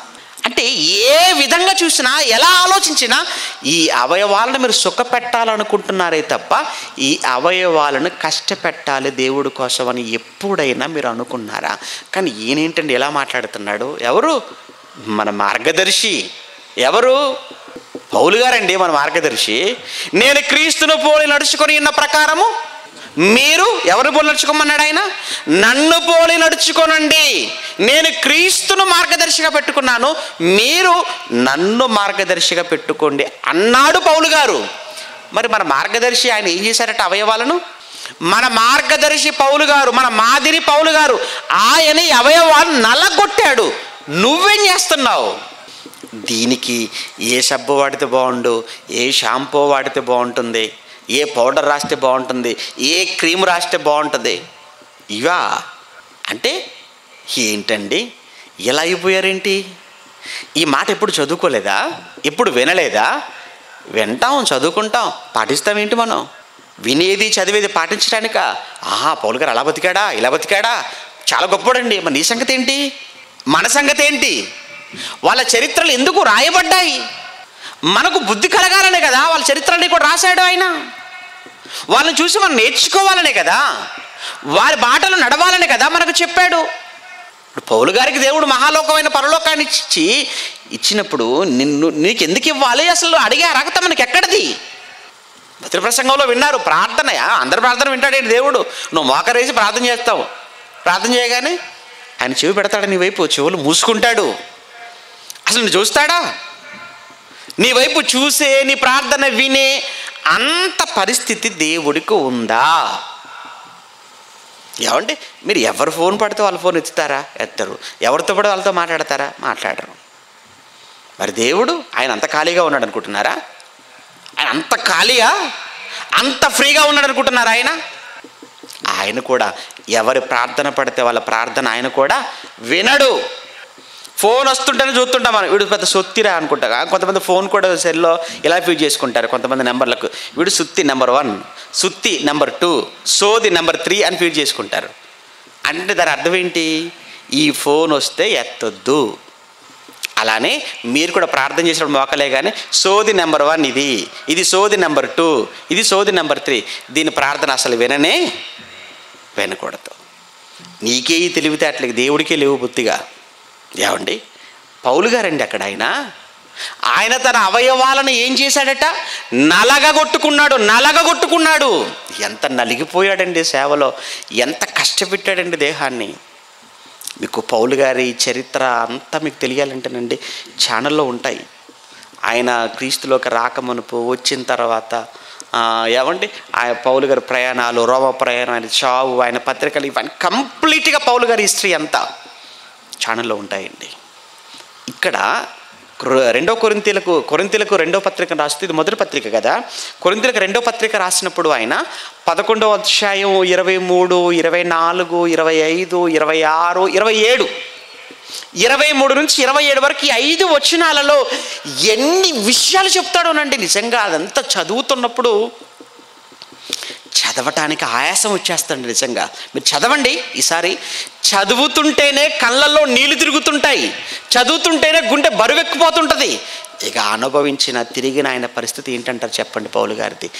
Speaker 2: అంటే ఏ విధంగా చూసినా ఎలా ఆలోచించినా ఈ అవయవాలను మీరు సుఖపెట్టాలనుకుంటున్నారే తప్ప ఈ అవయవాలను కష్టపెట్టాలి దేవుడి కోసం అని ఎప్పుడైనా మీరు అనుకున్నారా? కానీ ఈయనేంటండి ఎలా మాట్లాడుతున్నాడు? ఎవరు? మన మార్గదర్శి. ఎవరు? పౌలు గారండి మన మార్గదర్శి. నేను క్రీస్తును పోలి నడుచుకొని ఉన్న ప్రకారము మీరు ఎవరు పోలి నడుచుకోమన్నాడు ఆయన? నన్ను పోలి నడుచుకోనండి. నేను క్రీస్తును మార్గదర్శిగా పెట్టుకున్నాను. మీరు నన్ను మార్గదర్శిగా పెట్టుకోండి అన్నాడు పౌలు గారు. మరి మన మార్గదర్శి ఆయన ఏం చేశారట అవయవాలను? మన మార్గదర్శి పౌలు గారు మన మాదిరి పౌలు గారు ఆయన అవయవాలు నల్లగొట్టాడు నువ్వేం చేస్తున్నావు? దీనికి ఏ సబ్బు వాడితే బాగుండు ఏ షాంపూ వాడితే బాగుంటుంది ఏ పౌడర్ రాస్తే బాగుంటుంది ఏ క్రీమ్ రాస్తే బాగుంటుంది? ఇవా? అంటే ఏంటండి? ఎలా అయిపోయారేంటి? ఈ మాట ఎప్పుడు చదువుకోలేదా? ఎప్పుడు వినలేదా? వింటాం చదువుకుంటాం పాటిస్తాం ఏంటి మనం? వినేది చదివేది పాటించడానిక? ఆహా పౌలు గారు అలా బతికాడా? ఇలా బతికాడా? చాలా గొప్పడండి మరి నీ సంగతి ఏంటి? మన సంగతి ఏంటి? వాళ్ళ చరిత్రలు ఎందుకు రాయబడ్డాయి? మనకు బుద్ధి కలగాలనే కదా వాళ్ళ చరిత్రని కూడా రాశాడు ఆయన. వాళ్ళని చూసి మనం నేర్చుకోవాలనే కదా వారి బాటలు నడవాలనే కదా మనకు చెప్పాడు. ఇప్పుడు పౌలు గారికి దేవుడు మహాలోకమైన పరలోకాన్ని ఇచ్చి ఇచ్చినప్పుడు నిన్ను నీకు ఎందుకు ఇవ్వాలి? అసలు అడిగే అర్హత మనకి ఎక్కడిది? భద్ర ప్రసంగంలో విన్నారు ప్రార్థనయా అందరి ప్రార్థన వింటాడేంటి దేవుడు? నువ్వు మోకరేసి ప్రార్థన చేస్తావు. ప్రార్థన చేయగానే ఆయన చెవి పెడతాడు నీ వైపు చెవులు మూసుకుంటాడు. అసలు నువ్వు చూస్తాడా? నీ వైపు చూసే నీ ప్రార్థన వినే అంత పరిస్థితి దేవుడికి ఉందా? ఏమండి? మీరు ఎవరు ఫోన్ పడితే వాళ్ళ ఫోన్ ఎత్తుతారా? ఎత్తరు. ఎవరితో పడితే వాళ్ళతో మాట్లాడతారా? మాట్లాడరు. మరి దేవుడు ఆయన అంత ఖాళీగా ఉన్నాడు అనుకుంటున్నారా? ఆయన అంత ఖాళీగా అంత ఫ్రీగా ఉన్నాడు అనుకుంటున్నారా ఆయన? ఆయన కూడా ఎవరి ప్రార్థన పడితే వాళ్ళ ప్రార్థన ఆయన కూడా వినడు. ఫోన్ వస్తుంటేనే చూస్తుంటాం మనం. వీడు పెద్ద సొత్తిరా అనుకుంటా. కొంతమంది ఫోన్ కూడా సెల్లో ఇలా ఫీడ్ చేసుకుంటారు. కొంతమంది నెంబర్లకు వీడు సుత్తి నెంబర్ వన్ సుత్తి నెంబర్ టూ సోది నెంబర్ త్రీ అని ఫీడ్ చేసుకుంటారు. అంటే దాని అర్థం ఏంటి? ఈ ఫోన్ వస్తే ఎత్తొద్దు. అలానే మీరు కూడా ప్రార్థన చేసిన మోకలే కానీ సోది నెంబర్ వన్ ఇది ఇది సోది నెంబర్ టూ ఇది సోది నెంబర్ త్రీ. దీని ప్రార్థన అసలు విననే వినకూడదు. నీకే ఈ తెలివితేటలకి దేవుడికే లేవు బుద్ధిగా. ఏమండి? పౌలు గారండి అక్కడ ఆయన. ఆయన తన అవయవాలను ఏం చేశాడట? నలగగొట్టుకున్నాడు నలగగొట్టుకున్నాడు. ఎంత నలిగిపోయాడండి సేవలో. ఎంత కష్టపెట్టాడండి దేహాన్ని. మీకు పౌలు గారి చరిత్ర అంతా మీకు తెలియాలంటేనండి ఛానల్లో ఉంటాయి. ఆయన క్రీస్తులోకి రాకమునుపు వచ్చిన తర్వాత ఏమండి? ఆయన పౌలు గారి ప్రయాణాలు రోమ ప్రయాణం ఆయన చావు ఆయన పత్రికలు ఇవన్నీ కంప్లీట్గా పౌలు గారి హిస్టరీ అంతా. ఛానల్లో ఉంటాయండి. ఇక్కడ రెండో కొరింతీలకు కొరింతీలకు రెండో పత్రిక రాస్తే ఇది మొదటి పత్రిక కదా? కొరింతీలకు రెండో పత్రిక రాసినప్పుడు ఆయన పదకొండవ అధ్యాయం ఇరవై మూడు ఇరవై నాలుగు ఇరవై ఐదు ఇరవై ఆరు ఇరవై ఏడు. ఇరవై మూడు నుంచి ఇరవై ఏడు వరకు ఈ ఐదు వచనాలలో ఎన్ని విషయాలు చెప్తాడోనండి నిజంగా అదంతా చదువుతున్నప్పుడు చదవటానికి ఆయాసం వచ్చేస్తుంది నిజంగా. మీరు చదవండి ఈసారి. చదువుతుంటేనే కళ్ళల్లో నీళ్ళు తిరుగుతుంటాయి. చదువుతుంటేనే గుండె బరువెక్కిపోతుంటుంది. ఇక అనుభవించిన తిరిగిన ఆయన పరిస్థితి ఏంటంటారు చెప్పండి పౌలు గారిది?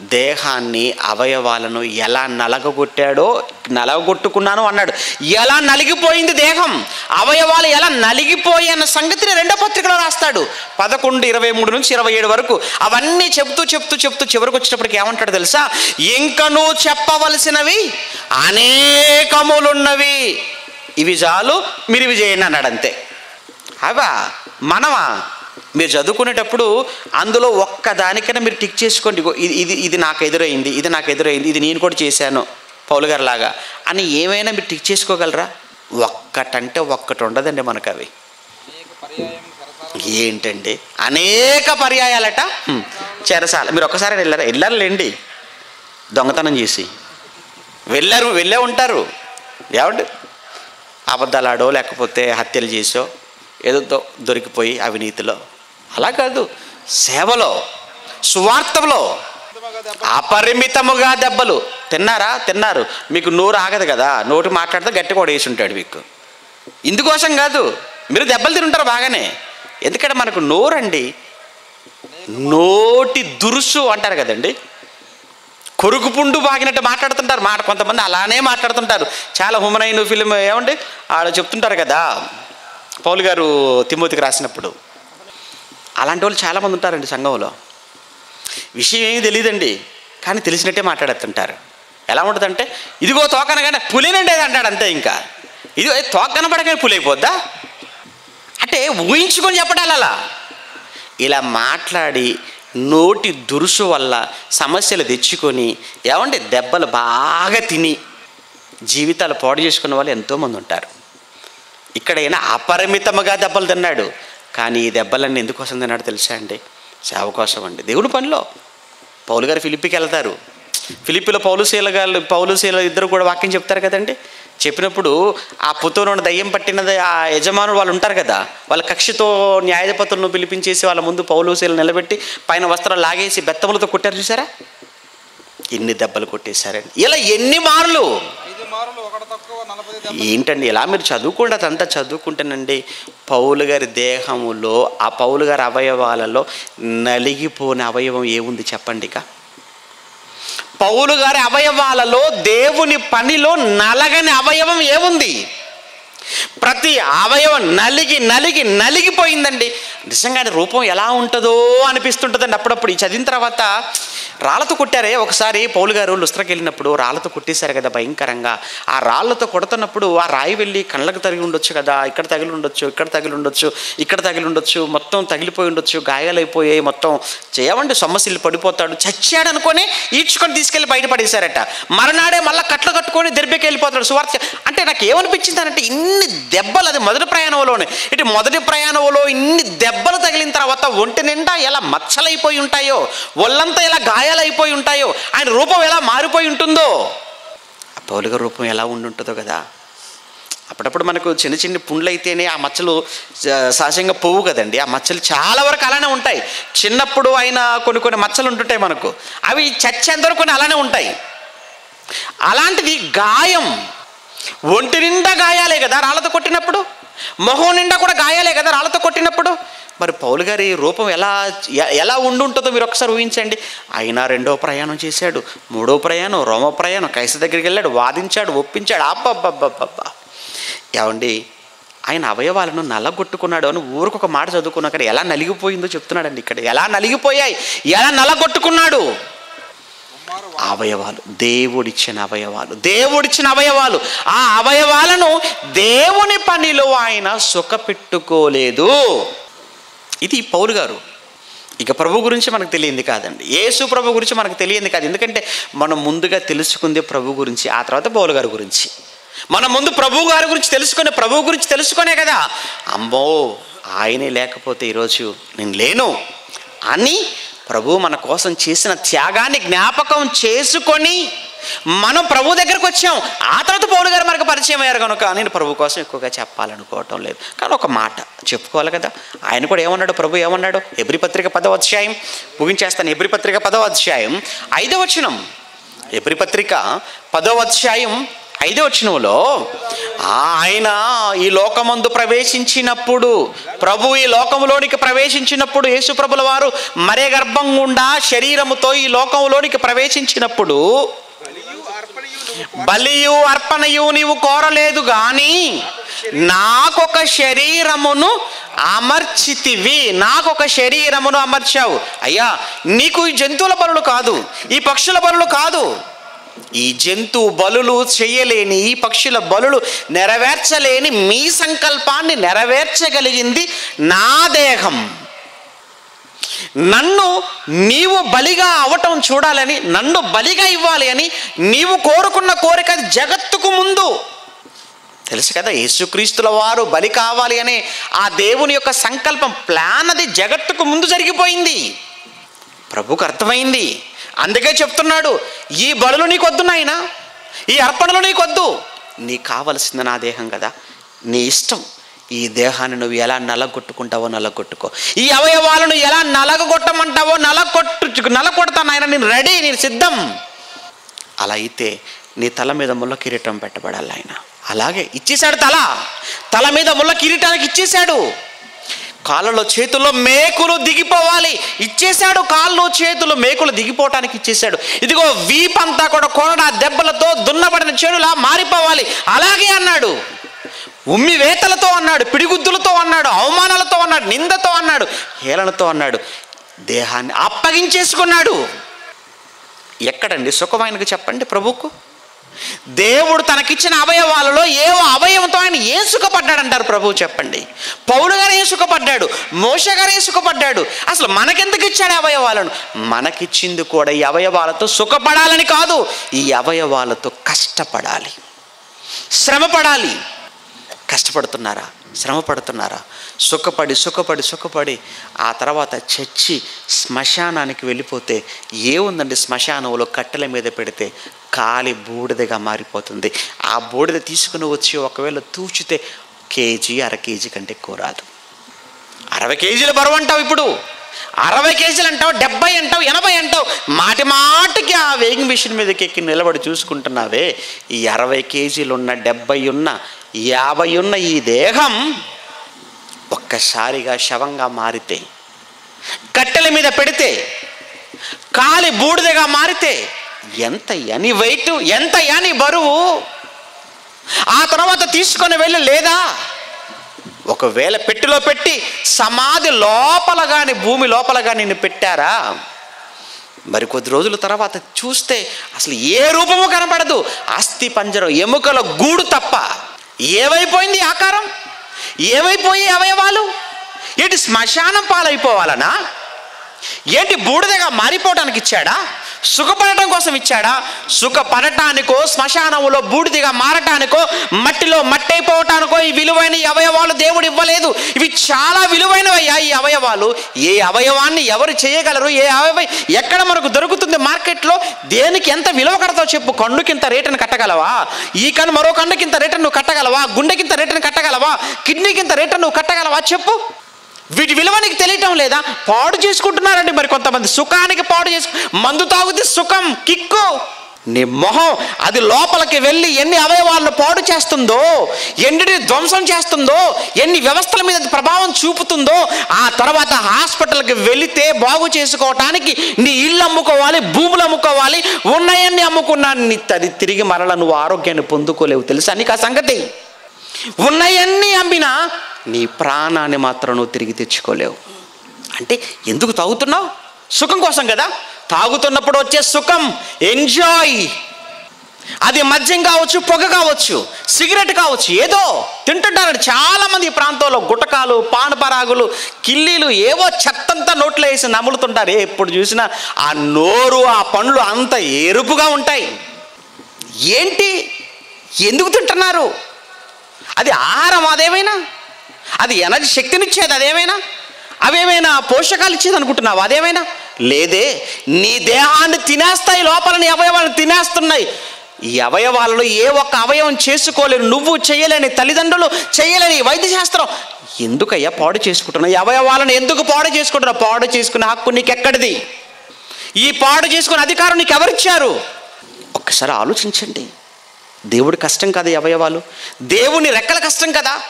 Speaker 2: దేహాన్ని అవయవాలను ఎలా నలగగొట్టాడో నలగొట్టుకున్నాను అన్నాడు. ఎలా నలిగిపోయింది దేహం? అవయవాలు ఎలా నలిగిపోయి అన్న సంగతిని రెండో పత్రికలో రాస్తాడు. పదకొండు ఇరవై మూడు నుంచి ఇరవై ఏడు వరకు. అవన్నీ చెప్తూ చెప్తూ చెప్తూ చివరికి వచ్చినప్పటికి ఏమంటాడు తెలుసా? ఇంకనూ చెప్పవలసినవి అనేకములున్నవి. ఇవి చాలు మీరు ఇవి చేయండి అన్నాడు అంతే. అవా మనమా? మీరు చదువుకునేటప్పుడు అందులో ఒక్క దానికైనా మీరు టిక్ చేసుకోండి. ఇది ఇది ఇది నాకు ఎదురైంది ఇది నాకు ఎదురైంది ఇది నేను కూడా చేశాను పౌలు గారి లాగా అని ఏమైనా మీరు టిక్ చేసుకోగలరా? ఒక్కటంటే ఒక్కటి ఉండదండి మనకు అవి ఏంటండి? అనేక పర్యాయాలట. చెరసాల. మీరు ఒక్కసారి వెళ్ళారా? వెళ్ళారులేండి. దొంగతనం చేసి. వెళ్ళారు వెళ్ళే ఉంటారు. ఏమండి? అబద్ధాలాడో లేకపోతే హత్యలు చేసో ఏదో దొరికిపోయి అవినీతిలో. అలా కాదు. సేవలో సువార్తలో అపరిమితముగా దెబ్బలు. తిన్నారా? తిన్నారు. మీకు నోరు ఆగదు కదా. నోటి మాట్లాడితే గట్టి కూడా వేసి ఉంటాడు మీకు. ఇందుకోసం కాదు. మీరు దెబ్బలు తింటారు బాగానే. ఎందుకంటే మనకు నోరండి. నోటి దురుసు అంటారు కదండి. కొరుకు పుండు బాగినట్టు మాట్లాడుతుంటారు. మాట కొంతమంది అలానే మాట్లాడుతుంటారు. చాలా హుమనైన ఫిలిం ఏమండి? వాళ్ళు చెప్తుంటారు కదా. పౌలు గారు తిమ్మతికి రాసినప్పుడు. అలాంటి వాళ్ళు చాలామంది ఉంటారండి సంఘంలో. విషయం ఏమీ తెలియదండి కానీ తెలిసినట్టే మాట్లాడుతుంటారు ఎలా ఉంటుందంటే ఇదిగో తోకనగానే పులినండి అది అంటాడు అంతే ఇంకా. ఇది తోక కనపడగానే పులి అయిపోద్దా అంటే ఊహించుకొని చెప్పడాలి అలా. ఇలా మాట్లాడి నోటి దురుసు వల్ల సమస్యలు తెచ్చుకొని ఏమంటే దెబ్బలు బాగా తిని జీవితాలు పాడు చేసుకున్న వాళ్ళు ఎంతోమంది ఉంటారు. ఇక్కడ అపరిమితముగా దెబ్బలు తిన్నాడు. కానీ ఈ దెబ్బలన్నీ ఎందుకోసం తిన్నాడు తెలుసా అండి? సేవ కోసం అండి. దేవుడి పనిలో. పౌలు గారు ఫిలిప్పికి వెళ్తారు. ఫిలిప్పిలో పౌలుశీల గారు పౌలుశీల ఇద్దరు కూడా వాక్యం చెప్తారు కదండి? చెప్పినప్పుడు ఆ పుత్తూరు దయ్యం పట్టినది ఆ యజమానులు వాళ్ళు ఉంటారు కదా? వాళ్ళ కక్షతో న్యాయాధిపతులను పిలిపించేసి వాళ్ళ ముందు పౌలుశీలు నిలబెట్టి పైన వస్త్రాలు లాగేసి బెత్తములతో కొట్టారు చూసారా? ఎన్ని దెబ్బలు కొట్టేశారండి. ఇలా ఎన్ని మార్లు
Speaker 3: ఐదు మారులు ఒకటి తక్కువ నలభై దెబ్బ
Speaker 2: ఏంటండి ఇలా మీరు చదువుకుంటే అదంతా చదువుకుంటేనండి. పౌలు గారి దేహములో ఆ పౌలు గారి అవయవాలలో నలిగిపోని అవయవం ఏముంది చెప్పండి ఇక? పౌలు గారి అవయవాలలో దేవుని పనిలో నలగని అవయవం ఏముంది? ప్రతి అవయవం నలిగి నలిగి నలిగిపోయిందండి. నిజంగానే రూపం ఎలా ఉంటుందో అనిపిస్తుంటుందండి అప్పుడప్పుడు. ఈ చదివిన తర్వాత రాళ్ళతో కొట్టారే. ఒకసారి పౌలు గారు లుస్త్రకి వెళ్ళినప్పుడు రాళ్ళతో కొట్టేశారు కదా భయంకరంగా. ఆ రాళ్ళతో కొడుతున్నప్పుడు ఆ రాయి వెళ్ళి కళ్ళకు తగిలి ఉండొచ్చు కదా. ఇక్కడ తగిలి ఉండొచ్చు ఇక్కడ తగిలి ఉండొచ్చు ఇక్కడ తగిలి ఉండొచ్చు మొత్తం తగిలిపోయి ఉండొచ్చు గాయాలైపోయాయి మొత్తం చేయమండి సొమ్మసిల్లు పడిపోతాడు. చచ్చాడు అనుకొని ఈడ్చుకొని తీసుకెళ్ళి బయట పడేశారట మళ్ళీ కట్లు కట్టుకొని దెబ్బకి వెళ్ళిపోతాడు సువార్త. అంటే నాకు ఏమనిపించింది ఇన్ని దెబ్బలు అది మొదటి ప్రయాణంలోనే. ఇటు మొదటి ప్రయాణంలో ఇన్ని దెబ్బలు తగిలిన తర్వాత ఒంటి నిండా ఎలా మచ్చలైపోయి ఉంటాయో ఒళ్ళంతా ఎలా గాయాలైపోయి ఉంటాయో ఆయన రూపం ఎలా మారిపోయి ఉంటుందో. ఆ పౌలిక రూపం ఎలా ఉండి ఉంటుందో కదా. అప్పుడప్పుడు మనకు చిన్న చిన్న పుండ్లు అయితేనే ఆ మచ్చలు సహజంగా పోవు కదండి. ఆ మచ్చలు చాలా వరకు అలానే ఉంటాయి. చిన్నప్పుడు అయినా కొన్ని కొన్ని మచ్చలు ఉంటుంటాయి మనకు. అవి చచ్చేంత వరకు కొన్ని అలానే ఉంటాయి. అలాంటిది గాయం ఒంటి నిండా గాయాలే కదా రాళ్ళతో కొట్టినప్పుడు? మొహం నిండా కూడా గాయాలే కదా రాళ్ళతో కొట్టినప్పుడు? మరి పౌలు గారి రూపం ఎలా ఎలా ఉండి ఉంటుందో మీరు ఒకసారి ఊహించండి. అయినా రెండో ప్రయాణం చేశాడు మూడో ప్రయాణం రోమ ప్రయాణం కైస దగ్గరికి వెళ్ళాడు వాదించాడు ఒప్పించాడు. అబ్బబ్బబ్బబ్బబ్బా. ఏమండి ఆయన అవయవాలను నలగొట్టుకున్నాడు అని ఊరికొక మాట చదువుకున్నా కానీ ఎలా నలిగిపోయిందో చెప్తున్నాడండి ఇక్కడ. ఎలా నలిగిపోయాయి? ఎలా నలగొట్టుకున్నాడు అవయవాలు. దేవుడిచ్చిన అవయవాలు. దేవుడిచ్చిన అవయవాలు. ఆ అవయవాలను దేవుని పనిలో ఆయన సుఖపెట్టుకోలేదు. ఇది పౌలు గారు. ఇక ప్రభు గురించి మనకు తెలియంది కాదండి. యేసు ప్రభు గురించి మనకు తెలియంది కాదు. ఎందుకంటే మనం ముందుగా తెలుసుకుంది ప్రభు గురించి ఆ తర్వాత పౌలు గారి గురించి. మనం ముందు ప్రభు గారి గురించి తెలుసుకునే ప్రభు గురించి తెలుసుకునే కదా. అమ్మో ఆయనే లేకపోతే ఈరోజు నేను లేను అని ప్రభు మన కోసం చేసిన త్యాగాన్ని జ్ఞాపకం చేసుకొని మనం ప్రభు దగ్గరకు వచ్చాం. ఆ తర్వాత పౌలు గారు మనకు పరిచయం అయ్యారు కనుక నేను ప్రభు కోసం ఎక్కువగా చెప్పాలనుకోవటం లేదు. కానీ ఒక మాట చెప్పుకోవాలి కదా. ఆయన కూడా ఏమన్నాడు? ప్రభు ఏమన్నాడు? ఎబ్రి పత్రిక పదవ అధ్యాయం. ముగించేస్తాను. ఎబ్రి పత్రిక పదవ అధ్యాయం. ఐదవ వచనం. ఎబ్రి పత్రిక పదవ అధ్యాయం ఐదో వచనంలో ఆయన ఈ లోకమందు ప్రవేశించినప్పుడు ప్రభు ఈ లోకంలోనికి ప్రవేశించినప్పుడు యేసుప్రభుల వారు మరే గర్భం గుండా శరీరముతో ఈ లోకంలోనికి ప్రవేశించినప్పుడు
Speaker 3: బలియు అర్పణయు
Speaker 2: నీవు కోరలేదు గాని నాకొక శరీరమును అమర్చితివి. నాకొక శరీరమును అమర్చావు. అయ్యా నీకు ఈ జంతువుల బరులు కాదు ఈ పక్షుల బరులు కాదు. ఈ జంతువు బలులు చేయలేని ఈ పక్షుల బలులు నెరవేర్చలేని మీ సంకల్పాన్ని నెరవేర్చగలిగింది నా దేహం. నన్ను నీవు బలిగా అవటం చూడాలని నన్ను బలిగా ఇవ్వాలి అని నీవు కోరుకున్న కోరిక జగత్తుకు ముందు. తెలుసు కదా యేసుక్రీస్తుల వారు బలి కావాలి అనే ఆ దేవుని యొక్క సంకల్పం ప్లాన్ అది జగత్తుకు ముందు జరిగిపోయింది. ప్రభుకు అర్థమైంది. అందుకే చెప్తున్నాడు ఈ బలులు నీకొద్దు నాయనా ఈ అర్పణలు నీకొద్దు. నీకు కావలసింది నా దేహం కదా నీ ఇష్టం. ఈ దేహాన్ని నువ్వు ఎలా నలగొట్టుకుంటావో నలగొట్టుకో. ఈ అవయవాలను ఎలా నలగొట్టమంటావో నలగొట్టు నలగొడతాను ఆయన నేను రెడీ నేను సిద్ధం. అలా అయితే నీ తల మీద ముళ్ళ కిరీటం పెట్టబడాలి ఆయన అలాగే ఇచ్చేశాడు తల. తల మీద ముళ్ళ కిరీటానికి ఇచ్చేశాడు. కాళ్ళలో చేతుల్లో మేకులు దిగిపోవాలి. ఇచ్చేశాడు కాళ్ళు చేతులు మేకులు దిగిపోవటానికి ఇచ్చేశాడు. ఇదిగో వీపంతా కూడా కొరడా దెబ్బలతో దున్నబడిన చెడులా మారిపోవాలి. అలాగే అన్నాడు. ఉమ్మి వేతలతో అన్నాడు పిడిగుద్దులతో అన్నాడు అవమానాలతో అన్నాడు నిందతో అన్నాడు హేళనతో అన్నాడు. దేహాన్ని అప్పగించేసుకున్నాడు. ఎక్కడండి? సుఖం చెప్పండి ప్రభుకు దేవుడు తనకిచ్చిన అవయవాలలో ఏవో అవయవంతో ఆయన ఏసుఖపడ్డాడు అంటారు ప్రభువు చెప్పండి. పౌలు గారు ఏం సుఖపడ్డాడు మోష గారు ఏం సుఖపడ్డాడు అసలు మనకెందుకు ఇచ్చాడు అవయవాలను? మనకిచ్చింది కూడా ఈ అవయవాలతో సుఖపడాలని కాదు ఈ అవయవాలతో కష్టపడాలి. శ్రమపడాలి. కష్టపడుతున్నారా? శ్రమ పడుతున్నారా సుఖపడి సుఖపడి సుఖపడి ఆ తర్వాత చచ్చి శ్మశానానికి వెళ్ళిపోతే ఏముందండి శ్మశానంలో కట్టెల మీద పెడితే? కాలి బూడిదగా మారిపోతుంది. ఆ బూడిద తీసుకుని వచ్చి ఒకవేళ తూచితే కేజీ అర కేజీ కంటే ఎక్కువ రాదు. అరవై కేజీల బరువు అంటావు ఇప్పుడు. అరవై కేజీలు అంటావు డెబ్బై అంటావు ఎనభై అంటావు. మాటి మాటికి ఆ వేగింగ్ మిషన్ మీదకి ఎక్కి నిలబడి చూసుకుంటున్నావే. ఈ అరవై కేజీలు ఉన్న డెబ్బై ఉన్న యాభై ఉన్న ఈ దేహం ఒక్కసారిగా శవంగా మారితే కట్టెల మీద పెడితే కాలి బూడిదగా మారితే ఎంత నీ వెయిట్ ఎంత నీ బరువు? ఆ తర్వాత తీసుకొని వెళ్ళి లేదా? ఒకవేళ పెట్టెలో పెట్టి సమాధి లోపల కానీ భూమి లోపల కానీ నిన్ను పెట్టారా? మరి కొద్ది రోజుల తర్వాత చూస్తే అసలు ఏ రూపము కనపడదు. అస్థి పంజరం ఎముకల గూడు తప్ప. ఏమైపోయింది ఆకారం? ఏమైపోయి అవయవాలు? ఎటు శ్మశానం పాలైపోవాలనా? ఏంటి బూడిదగా మారిపోవడానికి ఇచ్చాడా? సుఖపడటం కోసం ఇచ్చాడా? సుఖపడటానికో శ్మశానంలో బూడిదిగా మారటానికో మట్టిలో మట్టి అయిపోవటానికో ఈ విలువైన అవయవాలు దేవుడు ఇవ్వలేదు. ఇవి చాలా విలువైనవయ్యా ఈ అవయవాలు. ఏ అవయవాన్ని ఎవరు చేయగలరు? ఏ అవయవ ఎక్కడ మనకు దొరుకుతుంది మార్కెట్లో? దేనికి ఎంత విలువ కడతావు చెప్పు. కన్నుకింత రేటును కట్టగలవా? ఈ కన్ను మరో కన్నుకింత రేటును నువ్వు కట్టగలవా? గుండెకింత రేటును కట్టగలవా? కిడ్నీకింత రేటును నువ్వు కట్టగలవా? చెప్పు. వీటి విలువ నీకు తెలియటం లేదా? పాడు చేసుకుంటున్నారండి మరి కొంతమంది. సుఖానికి పాడు చేసుకు మందు తాగితే సుఖం కిక్కు. నీ మొహం అది లోపలికి వెళ్ళి ఎన్ని అవయవాలను పాడు చేస్తుందో ఎన్నిటిని ధ్వంసం చేస్తుందో ఎన్ని వ్యవస్థల మీద అది ప్రభావం చూపుతుందో ఆ తర్వాత హాస్పిటల్కి వెళితే బాగు చేసుకోవటానికి నీ ఇల్లు అమ్ముకోవాలి భూములు అమ్ముకోవాలి ఉన్నాయన్నీ అమ్ముకున్నా నీ తది తిరిగి మరల నువ్వు ఆరోగ్యాన్ని పొందుకోలేవు తెలుసా నీకు ఆ సంగతి? ఉన్నాయన్నీ అమ్మినా నీ ప్రాణాన్ని మాత్రం నువ్వు తిరిగి తెచ్చుకోలేవు. అంటే ఎందుకు తాగుతున్నావు? సుఖం కోసం కదా. తాగుతున్నప్పుడు వచ్చే సుఖం ఎంజాయ్ అది మద్యం కావచ్చు పొగ కావచ్చు సిగరెట్ కావచ్చు ఏదో తింటుంటారండి చాలామంది ఈ ప్రాంతంలో గుటకాలు పానపరాగులు కిల్లీలు ఏవో చెత్తంతా నోట్లో వేసి నములుతుంటారు. ఏ ఎప్పుడు చూసినా ఆ నోరు ఆ పండ్లు అంత ఎరుపుగా ఉంటాయి. ఏంటి? ఎందుకు తింటున్నారు? అది ఆహారం అదేమైనా? అది ఎనర్జీ శక్తినిచ్చేది అదేమైనా? అవేమైనా పోషకాలు ఇచ్చేది అనుకుంటున్నావు అదేమైనా? లేదే నీ దేహాన్ని తినేస్తాయి లోపల నీ అవయవాలను తినేస్తున్నాయి. ఈ అవయవాలలో ఏ ఒక్క అవయవం చేసుకోలేరు నువ్వు చేయలేని తల్లిదండ్రులు చేయలేని వైద్య శాస్త్రం. ఎందుకయ్యా పాడు చేసుకుంటున్నావు? ఈ అవయవాలను ఎందుకు పాడు చేసుకుంటున్నావు? పాడు చేసుకునే హక్కు నీకెక్కడిది? ఈ పాడు చేసుకునే అధికారం నీకు ఎవరిచ్చారు ఒక్కసారి ఆలోచించండి. దేవుడి కష్టం కదా అవయవాలు. దేవుని రెక్కల కష్టం కదా.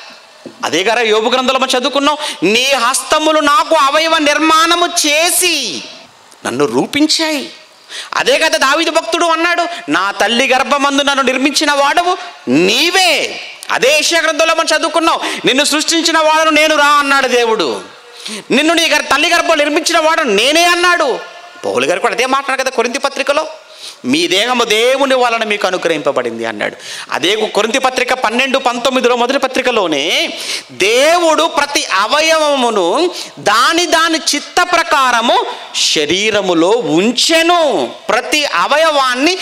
Speaker 2: అదే గారా యోగు గ్రంథంలో మనం చదువుకున్నాం నీ హస్తములు నాకు అవయవ నిర్మాణము చేసి నన్ను రూపించాయి. అదే కదా దావిద భక్తుడు అన్నాడు నా తల్లి గర్భమందు నన్ను నిర్మించిన వాడవు నీవే. అదే ఏషియా గ్రంథంలో మనం చదువుకున్నాం నిన్ను సృష్టించిన వాడను నేను రా అన్నాడు దేవుడు. నిన్ను నీ తల్లి గర్భం నిర్మించిన వాడు నేనే అన్నాడు. పౌలు గారు కూడా అదే మాట్లాడు కదా కొరింతి పత్రికలో. మీ దేహము దేవుని వలన మీకు అనుగ్రహింపబడింది అన్నాడు. అదే కొరింతి పత్రిక పన్నెండు పంతొమ్మిదిలో మొదటి పత్రికలోనే దేవుడు ప్రతి అవయవమును దాని దాని చిత్త ప్రకారము శరీరములో ఉంచెను. ప్రతి అవయవాన్ని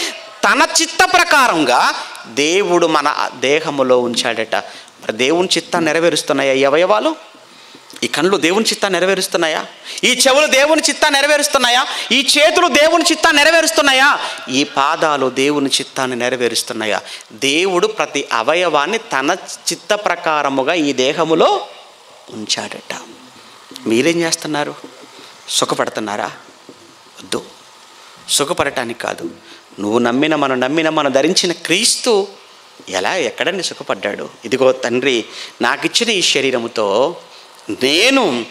Speaker 2: తన చిత్త ప్రకారంగా దేవుడు మన దేహములో ఉంచాడట. దేవుని చిత్తం నెరవేరుస్తున్నాయి అవయవాలు? ఈ కళ్ళు దేవుని చిత్తా నెరవేరుస్తున్నాయా? ఈ చెవులు దేవుని చిత్తా నెరవేరుస్తున్నాయా? ఈ చేతులు దేవుని చిత్తా నెరవేరుస్తున్నాయా? ఈ పాదాలు దేవుని చిత్తాన్ని నెరవేరుస్తున్నాయా? దేవుడు ప్రతి అవయవాన్ని తన చిత్త ప్రకారముగా ఈ దేహములో ఉంచాడట. మీరేం చేస్తున్నారు? సుఖపడుతున్నారా? వద్దు. సుఖపడటానికి కాదు. నువ్వు నమ్మిన మనం నమ్మిన మనం ధరించిన క్రీస్తు ఎలా ఎక్కడని సుఖపడ్డాడు? ఇదిగో తండ్రి నాకిచ్చిన ఈ శరీరముతో నేను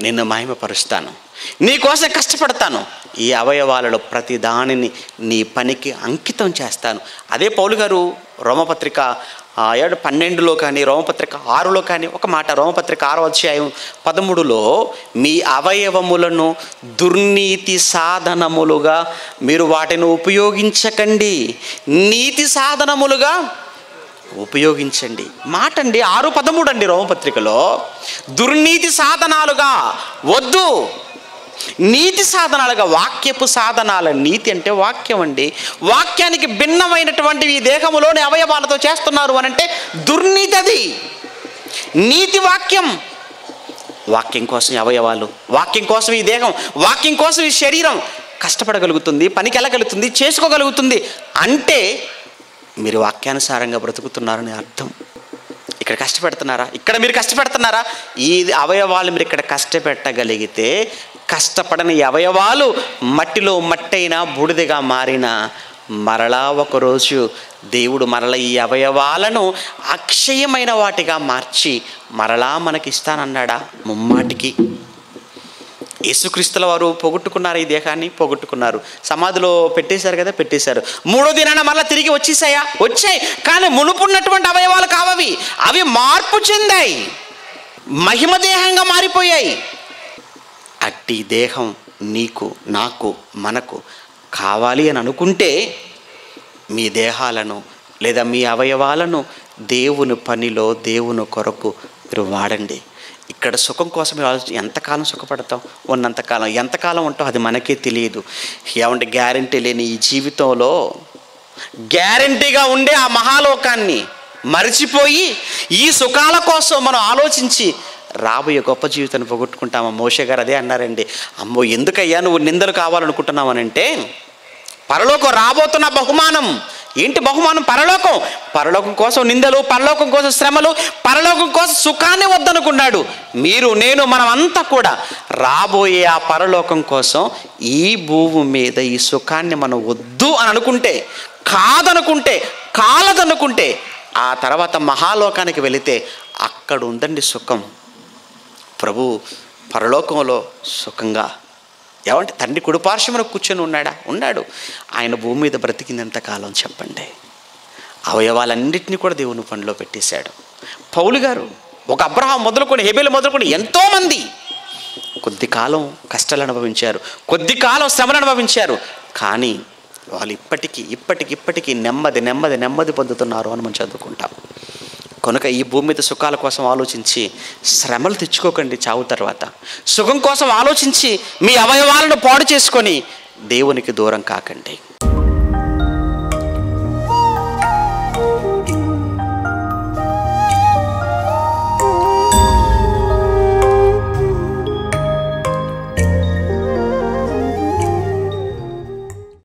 Speaker 2: నిన్ను మహిమపరుస్తాను. నీకోసం కష్టపడతాను. ఈ అవయవాలలో ప్రతి దానిని నీ పనికి అంకితం చేస్తాను. అదే పౌలు గారు రోమపత్రిక ఆ, ఏడు పన్నెండులో కానీ రోమపత్రిక ఆరులో కానీ ఒక మాట రోమపత్రిక ఆరో అధ్యాయం పదమూడులో మీ అవయవములను దుర్నీతి సాధనములుగా మీరు వాటిని ఉపయోగించకండి. నీతి సాధనములుగా ఉపయోగించండి. మాట అండి ఆరు పదమూడు అండి రోమపత్రికలో దుర్నీతి సాధనాలుగా వద్దు. నీతి సాధనాలుగా వాక్యపు సాధనాల నీతి అంటే వాక్యం అండి. వాక్యానికి భిన్నమైనటువంటి ఈ దేహములోని అవయవాలతో చేస్తున్నారు అని అంటే దుర్నీతి అది. నీతి వాక్యం. వాక్యం కోసం అవయవాలు వాక్యం కోసం ఈ దేహం వాక్యం కోసం ఈ శరీరం కష్టపడగలుగుతుంది పనికి వెళ్ళగలుగుతుంది చేసుకోగలుగుతుంది అంటే మీరు వాక్యానుసారంగా బ్రతుకుతున్నారని అర్థం. ఇక్కడ కష్టపెడుతున్నారా? ఇక్కడ మీరు కష్టపెడుతున్నారా? ఈ అవయవాలు మీరు ఇక్కడ కష్టపెట్టగలిగితే కష్టపడని అవయవాలు మట్టిలో మట్టైనా బూడిదగా మారిన మరలా ఒకరోజు దేవుడు మరల ఈ అవయవాలను అక్షయమైన వాటిగా మార్చి మరలా మనకిస్తానన్నాడా? ముమ్మాటికి. యేసుక్రీస్తుల వారు పోగొట్టుకున్నారు ఈ దేహాన్ని పోగొట్టుకున్నారు. సమాధిలో పెట్టేశారు కదా పెట్టేశారు. మూడో దినాన మళ్ళీ తిరిగి వచ్చేసాయా వచ్చాయి. కానీ మునుపున్నటువంటి అవయవాలు కావవి. అవి మార్పు చెందాయి. మహిమ దేహంగా మారిపోయాయి. అట్టి దేహం నీకు నాకు మనకు కావాలి అని అనుకుంటే మీ దేహాలను లేదా మీ అవయవాలను దేవుని పనిలో దేవుని కొరకు మీరు వాడండి. ఇక్కడ సుఖం కోసమే ఆలోచి ఎంతకాలం సుఖపడతాం? ఉన్నంతకాలం ఎంతకాలం ఉంటాం? అది మనకే తెలియదు. ఏమంటే గ్యారంటీ లేని ఈ జీవితంలో గ్యారంటీగా ఉండే ఆ మహాలోకాన్ని మరిచిపోయి ఈ సుఖాల కోసం మనం ఆలోచించి రాబోయే గొప్ప జీవితాన్ని పోగొట్టుకుంటామా? మోషే గారు అదే అన్నారండి. అమ్మో ఎందుకయ్యా నువ్వు నిందలు కావాలనుకుంటున్నావనంటే పరలోకం రాబోతున్న బహుమానం. ఏంటి బహుమానం? పరలోకం. పరలోకం కోసం నిందలు పరలోకం కోసం శ్రమలు పరలోకం కోసం సుఖాన్ని వద్దనుకున్నాడు. మీరు నేను మనం అంతా కూడా రాబోయే ఆ పరలోకం కోసం ఈ భూమి మీద ఈ సుఖాన్ని మనం వద్దు అని అనుకుంటే కాదనుకుంటే కాలదనుకుంటే ఆ తర్వాత మహాలోకానికి వెళితే అక్కడ ఉందండి సుఖం. ప్రభు పరలోకంలో సుఖంగా ఏమంటే తండ్రి కుడిపార్శ్వమున కూర్చొని ఉన్నాడా? ఉన్నాడు. ఆయన భూమి మీద బ్రతికినంతకాలం చెప్పండి. అవయవాలన్నింటినీ కూడా దేవుని పనిలో పెట్టేశాడు. పౌలు గారు ఒక అబ్రహాం మొదలుకొని హెబెలు మొదలుకొని ఎంతోమంది కొద్ది కాలం కష్టాలు అనుభవించారు. కొద్ది కాలం శ్రమలు అనుభవించారు. కానీ వాళ్ళు ఇప్పటికీ ఇప్పటికి ఇప్పటికీ నెమ్మది నెమ్మది నెమ్మది పొందుతున్నారు అని మనం చదువుకుంటాం. కనుక ఈ భూమి మీద సుఖాల కోసం ఆలోచించి శ్రమలు తెచ్చుకోకండి చావు తర్వాత. సుఖం కోసం ఆలోచించి మీ అవయవాలను పాడు చేసుకొని దేవునికి దూరం కాకండి.